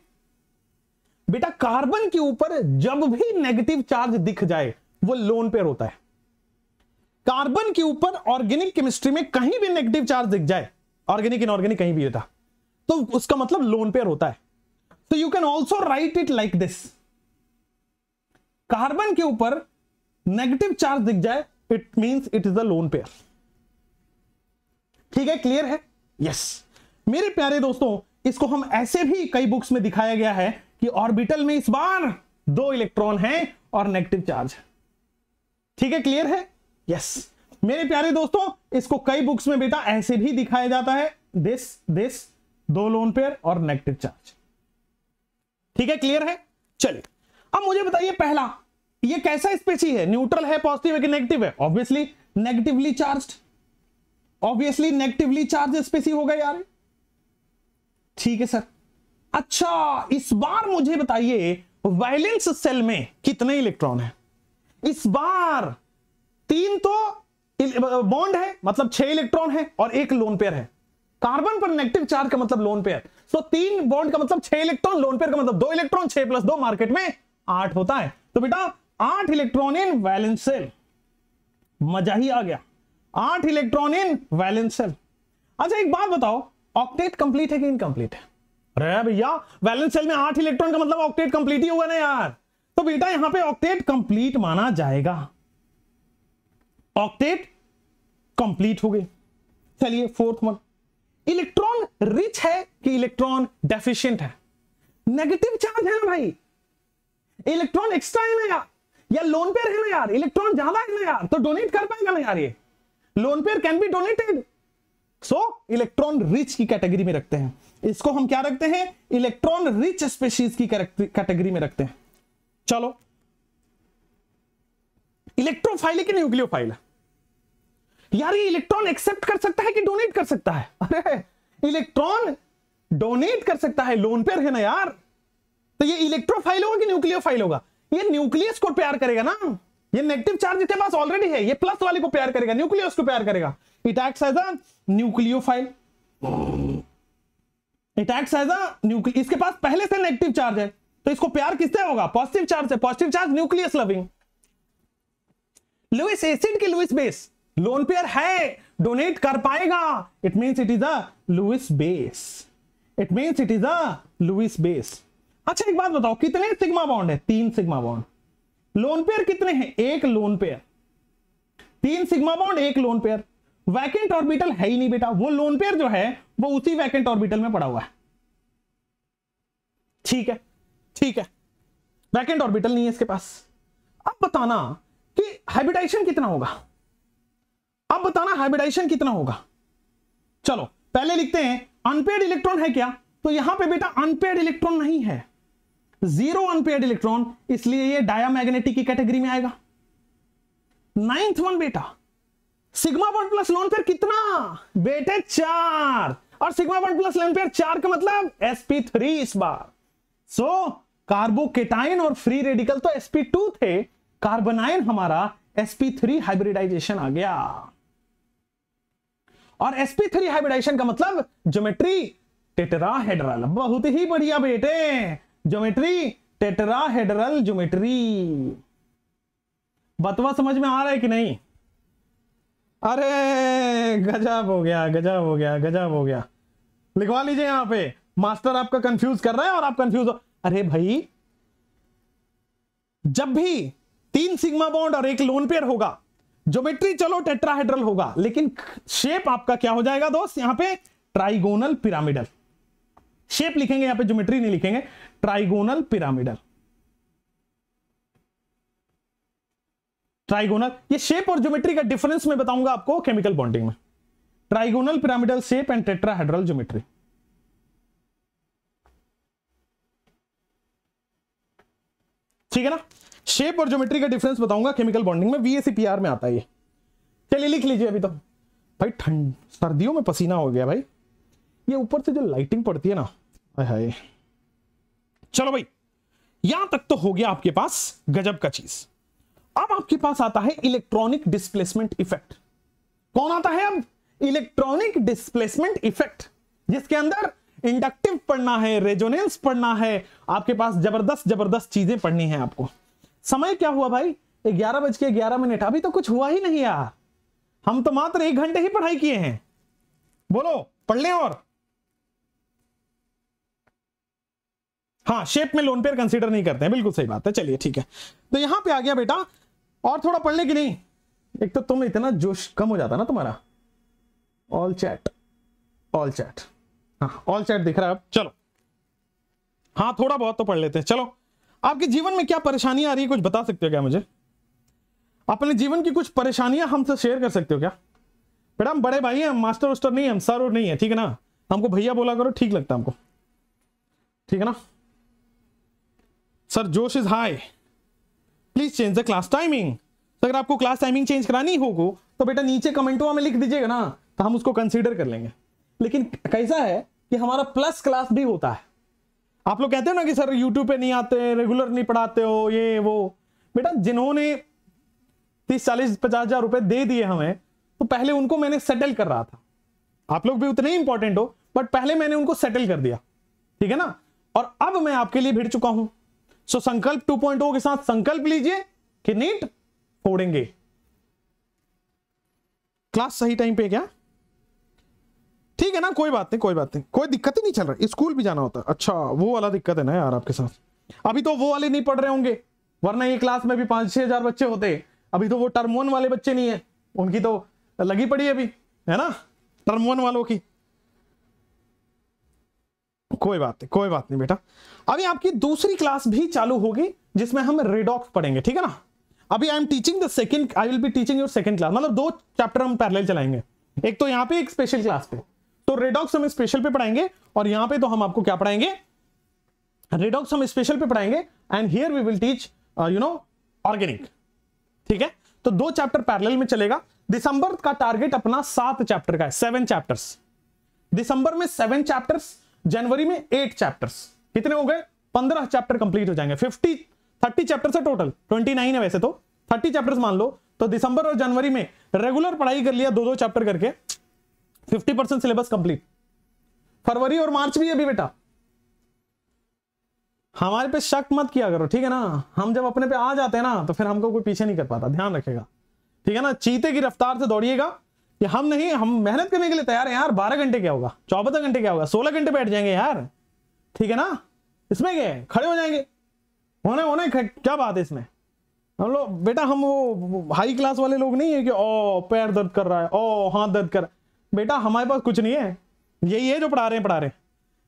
बेटा कार्बन के ऊपर जब भी नेगेटिव चार्ज दिख जाए, वो लोन पेयर होता है। कार्बन के ऊपर ऑर्गेनिक केमिस्ट्री में कहीं भी नेगेटिव चार्ज दिख जाए ऑर्गेनिक इनऑर्गेनिक कहीं भी होता तो उसका मतलब लोन पेयर होता है। तो you can also write it like this carbon के ऊपर नेगेटिव चार्ज दिख जाए it means it is a lone pair ठीक है क्लियर है? यस. मेरे प्यारे दोस्तों, इसको हम ऐसे भी कई बुक्स में दिखाया गया है कि ऑर्बिटल में इस बार दो इलेक्ट्रॉन हैं और नेगेटिव चार्ज ठीक है क्लियर है? यस. मेरे प्यारे दोस्तों, इसको कई बुक्स में बेटा ऐसे भी दिखाया जाता है दिस दिस दो लोन पेयर और नेगेटिव चार्ज ठीक है क्लियर है? चलिए, अब मुझे बताइए पहला ये कैसा स्पेसी है? न्यूट्रल है पॉजिटिव है कि नेगेटिव है? Obviously negatively charge obviously negatively charge species होगा यार। ठीक है सर अच्छा इस बार मुझे बताइए वायलेंस सेल में कितने इलेक्ट्रॉन है? इस बार तीन तो बॉन्ड है मतलब छह इलेक्ट्रॉन है और एक लोन पेयर है। कार्बन पर नेगेटिव चार्ज का मतलब लोन पेयर सो तीन बॉन्ड का मतलब छह इलेक्ट्रॉन लोन पेयर का मतलब दो इलेक्ट्रॉन छह प्लस दो मार्केट में आठ होता है। तो बेटा आठ इलेक्ट्रॉन इन वैलेंस सेल मज़ा ही आ गया। आठ इलेक्ट्रॉन इन वैलेंस सेल अच्छा एक बात बताओ, ऑक्टेट कंप्लीट है कि इनकंप्लीट है? अरे भैया वैलेंस सेल में आठ इलेक्ट्रॉन का मतलब ऑक्टेट कंप्लीट ही हुआ ना यार। तो बेटा, यहाँ पे ऑक्टेट कंप्लीट माना जाएगा। ऑक्टेट कंप्लीट हो गई चलिए, फोर्थ वन। इलेक्ट्रॉन रिच है कि इलेक्ट्रॉन डेफिशिएंट है? नेगेटिव चार्ज है ना भाई। इलेक्ट्रॉन एक्स्ट्रा है ना यार। या लोन पेयर है ना यार इलेक्ट्रॉन ज़्यादा है ना यार तो डोनेट कर पाएगा ना यार ये। Lone pair can be donated so electron rich की कैटेगरी में रखते हैं। इसको हम क्या रखते हैं? इलेक्ट्रॉन रिच स्पेशीज की कैटेगरी में रखते हैं। चलो। इलेक्ट्रोफाइल की न्यूक्लियोफाइल यार, ये इलेक्ट्रॉन एक्सेप्ट कर सकता है कि डोनेट कर सकता है? अरे इलेक्ट्रॉन डोनेट कर सकता है। लोन पेयर है ना यार। तो ये इलेक्ट्रोफाइल होगा कि न्यूक्लियोफाइल होगा? ये न्यूक्लियस को प्यार करेगा ना? ये नेगेटिव चार्ज इसके पास ऑलरेडी है। ये प्लस वाले को प्यार करेगा, न्यूक्लियस को प्यार करेगा। It acts as a nucleophile it acts as a इसके पास पहले से नेगेटिव चार्ज है। तो इसको प्यार किससे होगा? पॉजिटिव चार्ज से। Positive charge nucleus loving Lewis acid की लुइस बेस लोन पेयर है। डोनेट कर पाएगा। It means it is a Lewis base it means it is a Lewis base अच्छा एक बात बताओ, कितने सिग्मा बॉन्ड है? तीन सिग्मा बॉन्ड। लोन पेयर कितने हैं? एक लोन पेयर तीन सिग्मा बॉन्ड, एक लोन पेयर वैकेंट ऑर्बिटल है ही नहीं बेटा। वो लोन पेयर जो है, वो उसी वैकेंट ऑर्बिटल में पड़ा हुआ है। ठीक है ठीक है। वैकेंट ऑर्बिटल नहीं है इसके पास। अब बताना कि हाइब्रिडाइजेशन कितना होगा? अब बताना हाइब्रिडाइजेशन कितना होगा? चलो, पहले लिखते हैं अनपेड इलेक्ट्रॉन है क्या? तो यहाँ पे बेटा अनपेड इलेक्ट्रॉन नहीं है। ज़ीरो अनपेड इलेक्ट्रॉन इसलिए ये डायामैग्नेटिक की कैटेगरी में आएगा। नाइन्थ वन बेटा sigma one plus lone pair कितना? बेटे चार। और sigma one plus lone pair चार का मतलब sp3 इस बार। सो so, कार्बोकेटाइन और फ्री रेडिकल तो sp2 थे। कार्बोनाइन हमारा sp3 हाइब्रिडाइजेशन आ गया। और sp3 हाइब्रिडाइजेशन का मतलब ज्योमेट्री टेट्राहेड्रल बहुत ही बढ़िया बेटे। Geometry, tetrahedral geometry. बतवा समझ में आ रहा है कि नहीं? अरे, गजब हो गया, गजब हो गया, गजब हो गया। लिखवा लीजिए यहाँ पे। मास्टर आपका कंफ्यूज कर रहा है और आप कंफ्यूज हो अरे भाई, जब भी तीन सिग्मा बॉन्ड और एक लोन पेयर होगा, ज्योमेट्री चलो टेट्राहेड्रल होगा, लेकिन शेप आपका क्या हो जाएगा दोस्त? यहाँ पे ट्राइगोनल पिरामिडल शेप लिखेंगे, यहाँ पे ज्योमेट्री नहीं लिखेंगे। Trigonal pyramidal. ट्राइगोनल, ये शेप और ज्योमेट्री का डिफरेंस मैं बताऊँगा आपको केमिकल बॉन्डिंग में। Trigonal pyramidal shape and tetrahedral geometry ठीक है ना? शेप और ज्योमेट्री का डिफरेंस बताऊँगा केमिकल बॉन्डिंग में वीएसीपीआर में आता है ये। चलिए लिख लीजिए अभी तो। भाई, ठंड, सर्दियों में पसीना हो गया भाई। ये ऊपर से जो लाइटिंग पड़ती है ना, हाय हाय। चलो भाई, यहाँ तक तो हो गया आपके पास गजब का चीज़। अब आपके पास आता है इलेक्ट्रॉनिक डिस्प्लेसमेंट इफ़ेक्ट कौन आता है अब? इलेक्ट्रॉनिक डिस्प्लेसमेंट इफ़ेक्ट जिसके अंदर इंडक्टिव पढ़ना है रेजोनेंस पढ़ना है, आपके पास ज़बरदस्त ज़बरदस्त चीज़ें पढ़नी है आपको। समय क्या हुआ भाई? ग्यारह बज के ग्यारह मिनट, अभी तो कुछ हुआ ही नहीं यार। हम तो मात्र एक घंटे ही पढ़ाई किए हैं। बोलो, पढ़ लें और। हाँ शेप में लोन पेयर कंसिडर नहीं करते हैं। बिल्कुल सही बात है। चलिए, ठीक है। तो यहाँ पे आ गया बेटा, और थोड़ा पढ़ ले कि नहीं। एक तो तुम इतना जोश कम हो जाता ना तुम्हारा। ऑल चैट ऑल चैट हाँ ऑल चैट दिख रहा है अब। चलो। हाँ थोड़ा बहुत तो पढ़ लेते हैं। चलो। आपके जीवन में क्या परेशानी आ रही है, कुछ बता सकते हो क्या मुझे? अपने जीवन की कुछ परेशानियाँ हमसे शेयर कर सकते हो क्या? बेटा, हम बड़े भाई हैं मास्टर वस्टर नहीं हम सर और नहीं है, ठीक है ना? हमको भैया बोला करो, ठीक लगता है हमको। ठीक है ना? सर जोश is high please change the class timing अगर आपको क्लास टाइमिंग चेंज करानी होगी तो बेटा नीचे कमेंटों में लिख दीजिएगा ना तो हम उसको कंसिडर कर लेंगे। लेकिन कैसा है कि हमारा प्लस क्लास भी होता है। आप लोग कहते हो ना कि सर यूट्यूब पे नहीं आते रेगुलर नहीं पढ़ाते हो, ये, वो। बेटा, जिन्होंने तीस, चालीस, पचास हज़ार रुपए दे दिए हमें तो पहले उनको मैंने सेटल कर रहा था। आप लोग भी उतने ही इंपॉर्टेंट हो बट पहले मैंने उनको सेटल कर दिया। ठीक है ना? और अब मैं आपके लिए भिड़ चुका हूँ। सो संकल्प 2.0 के साथ संकल्प लीजिए कि नीट फोड़ेंगे। क्लास सही टाइम पे क्या? ठीक है ना? कोई बात नहीं, कोई बात नहीं। कोई दिक्कत ही नहीं चल रहा। स्कूल भी जाना होता अच्छा वो वाला दिक्कत है ना यार आपके साथ। अभी तो वो वाले नहीं पढ़ रहे होंगे, वरना ये क्लास में भी पाँच छह हज़ार बच्चे होते। अभी तो वो टर्म वन वाले बच्चे नहीं है। उनकी तो लगी पड़ी अभी, है ना? टर्म वन वालों की। कोई बात नहीं, कोई बात नहीं बेटा। अभी आपकी दूसरी क्लास भी चालू होगी, जिसमें हम रेडॉक्स पढ़ेंगे, ठीक है ना? अभी I am teaching the second I will be teaching your second class मतलब दो चैप्टर हम पैरेलल चलाएँगे। एक तो यहाँ पे एक स्पेशल क्लास पे। तो रेडॉक्स हम स्पेशल पे पढ़ाएँगे, और यहाँ पे तो हम आपको क्या पढ़ाएँगे? रेडॉक्स हम स्पेशल पे पढ़ाएँगे and here we will teach you know organic ठीक है? तो दो चैप्टर पैरेलल में चलेगा। दिसंबर का टारगेट अपना सात चैप्टर का है सेवन चैप्टर्स दिसंबर में सेवन चैप्टर्स जनवरी में एट चैप्टर्स कितने हो गए? पंद्रह चैप्टर कंप्लीट हो जाएँगे। फिफ्टी थर्टी चैप्टर्स है टोटल ट्वेंटी नाइन है वैसे तो। थर्टी चैप्टर्स मान लो। तो दिसंबर और जनवरी में रेगुलर पढ़ाई कर लिया दो दो चैप्टर करके। फिफ्टी परसेंट सिलेबस कंप्लीट फरवरी और मार्च भी अभी बेटा। हमारे पे शक मत किया करो, ठीक है ना? हम जब अपने पे आ जाते हैं ना तो फिर हमको कोई पीछे नहीं कर पाता। ध्यान रखेगा। ठीक है ना? चीते की रफ्तार से दौड़िएगा। कि हम नहीं, हम मेहनत करने के लिए तैयार हैं यार। बारह घंटे क्या होगा? चौबीस घंटे क्या होगा? सोलह घंटे बैठ जाएँगे यार। ठीक है ना? इसमें क्या है? खड़े हो जाएँगे। होने होने क्या बात है इसमें? हम लोग बेटा, हम वो हाई क्लास वाले लोग नहीं है कि, ओ, पैर दर्द कर रहा है, ओ, हाथ दर्द कर बेटा, हमारे पास कुछ नहीं है। यही है जो पढ़ा रहे हैं, पढ़ा रहे हैं।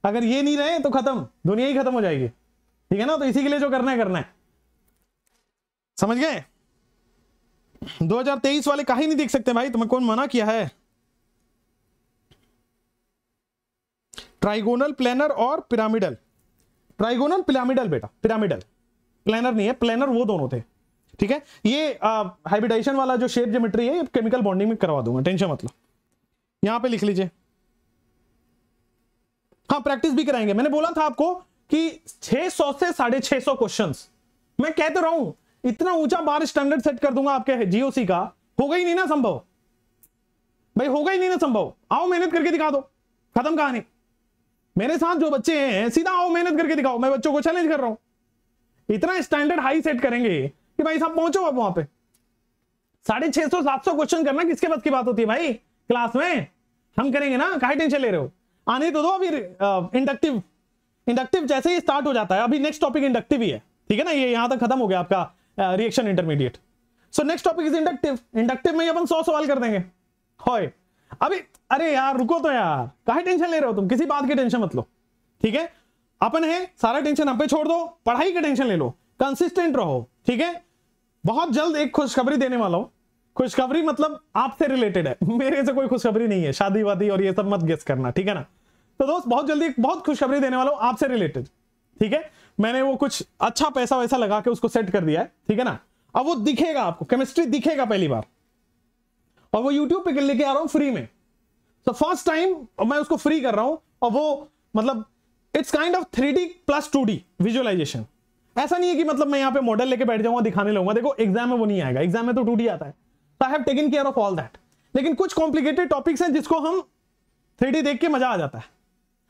अगर ये नहीं रहे तो खत्म। दुनिया ही खत्म हो जाएगी। ठीक है ना? तो इसी के लिए जो करना है करना है। समझ गए? 2023 वाले कहा ही नहीं देख सकते भाई, तुम्हें कौन मना किया है? ट्राइगोनल प्लेनर और पिरामिडल ट्राइगोनल पिरामिडल बेटा पिरामिडल प्लेनर नहीं है प्लेनर वो दोनों थे। ठीक है? ये हाइब्रिडाइजेशन वाला जो शेप ज्योमेट्री है केमिकल बॉन्डिंग में करवा दूँगा टेंशन मतलब यहाँ पे लिख लीजिए। हाँ प्रैक्टिस भी कराएँगे। मैंने बोला था आपको कि 600 से साढ़े छह सौ क्वेश्चन मैं कहते रहा हूँ इतना ऊँचा बार स्टैंडर्ड सेट कर दूँगा आपके जीओसी का। होगा ही नहीं ना संभव? भाई होगा ही नहीं ना संभव? आओ मेहनत करके दिखा दो। खत्म कहानी। मेरे साथ जो बच्चे हैं, सीधा आओ मेहनत करके दिखाओ। मैं बच्चों को चैलेंज कर रहा हूँ। इतना स्टैंडर्ड हाई सेट करेंगे कि भाई साहब पहुंचो आप वहाँ पे। साढ़े छह सौ, सात सौ क्वेश्चन करना, किसके बस की बात होती है भाई? क्लास में? हम करेंगे ना? कहा टेंशन ले रहे हो? आने तो दो अभी इंडक्टिव इंडक्टिव जैसे ही स्टार्ट हो जाता है। अभी नेक्स्ट टॉपिक इंडक्टिव ही है। ठीक है ना? ये यहाँ तक खत्म हो गया आपका। Reaction intermediate so next topic is inductive inductive में अपन सौ सवाल कर देंगे। होए अभी, अरे यार, रुको तो यार। काहे टेंशन ले रहे हो तुम? किसी बात की टेंशन मत लो। ठीक है? अपन है, सारा टेंशन हम छोड़ दो, पढ़ाई का टेंशन ले लो। कंसिस्टेंट रहो। ठीक है? बहुत जल्द एक खुशखबरी देने वाला हूँ। खुशखबरी मतलब आपसे रिलेटेड है। <laughs> मेरे से कोई खुशखबरी नहीं है। शादी वादी और ये सब मत गेस करना। ठीक है ना? तो दोस्त, बहुत जल्दी एक बहुत खुशखबरी देने वाला हूँ, आपसे रिलेटेड ठीक है? मैंने वो कुछ अच्छा पैसा वैसा लगा के उसको सेट कर दिया है, ठीक है ना? अब वो दिखेगा आपको केमिस्ट्री दिखेगा पहली बार। और वो यूट्यूब पे लेके आ रहा हूँ फ्री में। तो फ़र्स्ट टाइम मैं उसको फ्री कर रहा हूँ, और वो मतलब it's kind of three D plus two D visualization ऐसा नहीं है कि मतलब मैं यहाँ पे मॉडल लेके बैठ जाऊँगा, दिखाने लगूँगा। देखो एग्ज़ाम में वो नहीं आएगा। एग्ज़ाम में तो टू डी आता है। I have taken care of all that लेकिन कुछ कॉम्प्लिकेटेड टॉपिक्स हैं जिसको हम थ्री देख के मज़ा आ जाता है।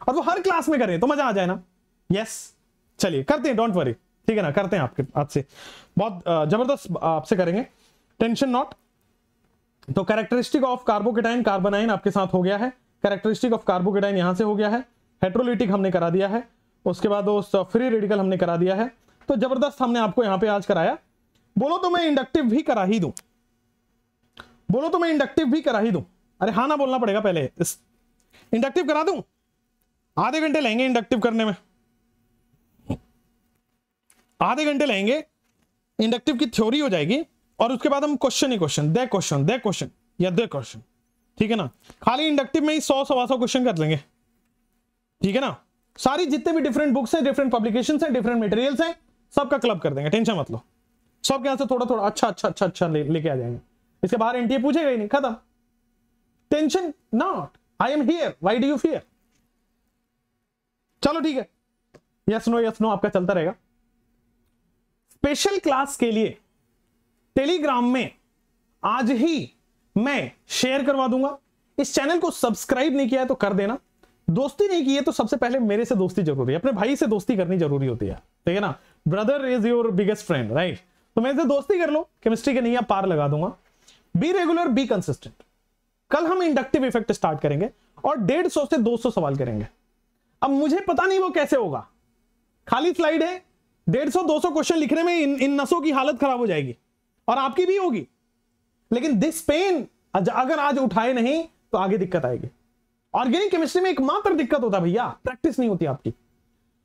और वो हर क्लास में करें तो मज़ा आ जाए ना। यस चलिए, करते हैं डोंट वरी ठीक है ना, करते हैं आपके आज से। बहुत ज़बरदस्त आपसे करेंगे। टेंशन नॉट तो कैरेक्टरिस्टिक ऑफ़ कार्बोकेटाइन कार्बोनाइन आपके साथ हो गया है। कैरेक्टरिस्टिक ऑफ़ कार्बोकेटाइन यहाँ से हो गया है। हेट्रोलिटिक हमने करा दिया है। उसके बाद वो फ्री रेडिकल हमने करा दिया है। तो ज़बरदस्त हमने आपको यहाँ पे आज कराया। बोलो तो मैं इंडक्टिव भी करा ही दूँ। बोलो तो मैं इंडक्टिव भी करा ही दूँ। अरे हाँ ना, बोलना पड़ेगा पहले। इंडक्टिव करा दूँ? आधे घंटे लेंगे इंडक्टिव करने में। आधे घंटे लेंगे इंडक्टिव की थ्योरी हो जाएगी, और उसके बाद हम क्वेश्चन ही क्वेश्चन दे क्वेश्चन दे क्वेश्चन या दे क्वेश्चन ठीक है ना? खाली इंडक्टिव में ही सौ, सवा सौ क्वेश्चन कर लेंगे, ठीक है ना? सारी जितने भी डिफरेंट बुक्स हैं डिफरेंट पब्लिकेशन हैं डिफरेंट मटेरियल्स हैं, सबका क्लब कर देंगे टेंशन मत लो। सबके यहाँ से थोड़ा थोड़ा अच्छा अच्छा अच्छा अच्छा लेके आ जाएँगे। इसके बाहर एनटीए पूछेगा ही नहीं, खत्म। Tension not I am here why do you fear चलो ठीक है। यस नो यस नो आपका चलता रहेगा। स्पेशल क्लास के लिए टेलीग्राम में आज ही मैं शेयर करवा दूँगा। इस चैनल को सब्सक्राइब नहीं किया है तो कर देना। दोस्ती नहीं की है तो सबसे पहले मेरे से दोस्ती ज़रूरी है। अपने भाई से दोस्ती करनी ज़रूरी होती है। ठीक है ना? Brother is your biggest friend right तो मेरे से दोस्ती कर लो केमिस्ट्री के नहीं पार लगा दूँगा। बी रेगुलर बी कंसिस्टेंट कल हम इंडक्टिव इफ़ेक्ट स्टार्ट करेंगे और डेढ़ सौ से दो सौ सवाल करेंगे। अब मुझे पता नहीं वो कैसे होगा। खाली स्लाइड है डेढ़ सौ दो सौ क्वेश्चन लिखने में इन, इन नसों की हालत खराब हो जाएगी। और आपकी भी होगी। लेकिन दिस पेन अगर आज उठाए नहीं तो आगे दिक्कत आएगी। ऑर्गेनिक केमिस्ट्री में एकमात्र दिक्कत होता भैया प्रैक्टिस नहीं होती आपकी।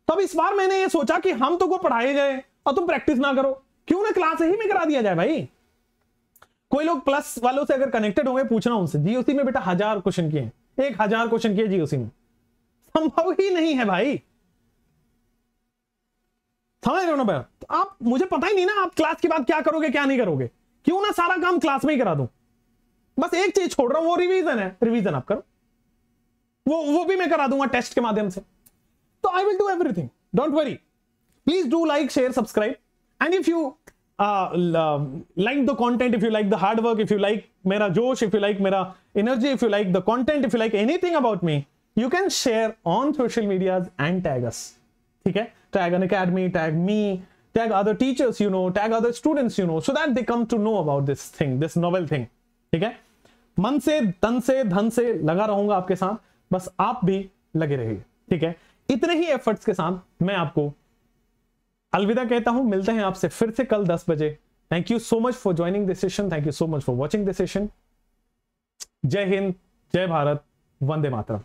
तब इस बार मैंने ये सोचा कि हम तो को पढ़ाए गए और तुम प्रैक्टिस ना करो। क्यों ना क्लास ही में करा दिया जाए भाई? कोई लोग प्लस वालों से अगर कनेक्टेड होंगे पूछना उनसे जीओसी में बेटा हज़ार क्वेश्चन किए एक हज़ार क्वेश्चन किए जीओसी में। संभव ही नहीं है भाई। समझ रहे हो ना तो आप, मुझे पता ही नहीं ना आप क्लास के बाद क्या करोगे, क्या नहीं करोगे। क्यों ना सारा काम क्लास में ही करा दूँ? बस एक चीज़ छोड़ रहा हूँ, वो रिवीजन है। रिवीजन आप करो। वो वो भी मैं करा दूँगा टेस्ट के माध्यम से। तो I will do everything don't worry please do like share subscribe and if you like the content if you like the hard work if you like मेरा जोश इफ़ यू लाइक मेरा energy if you like the content if you like anything about me you can share on social medias and tag us ठीक है? Tag N Academy tag me tag other teachers, you know, tag other students, you know. So that they come to know about this thing, this novel thing, ठीक है? मन से तन से, धन से लगा रहूँगा आपके साथ, बस आप भी लगे रहिए, ठीक है? इतने ही एफर्ट्स के साथ मैं आपको अलविदा कहता हूँ, मिलते हैं आपसे फिर से कल 10 बजे। Thank you so much for joining this session thank you so much for watching this session जय हिंद, जय भारत, वंदे मातरम।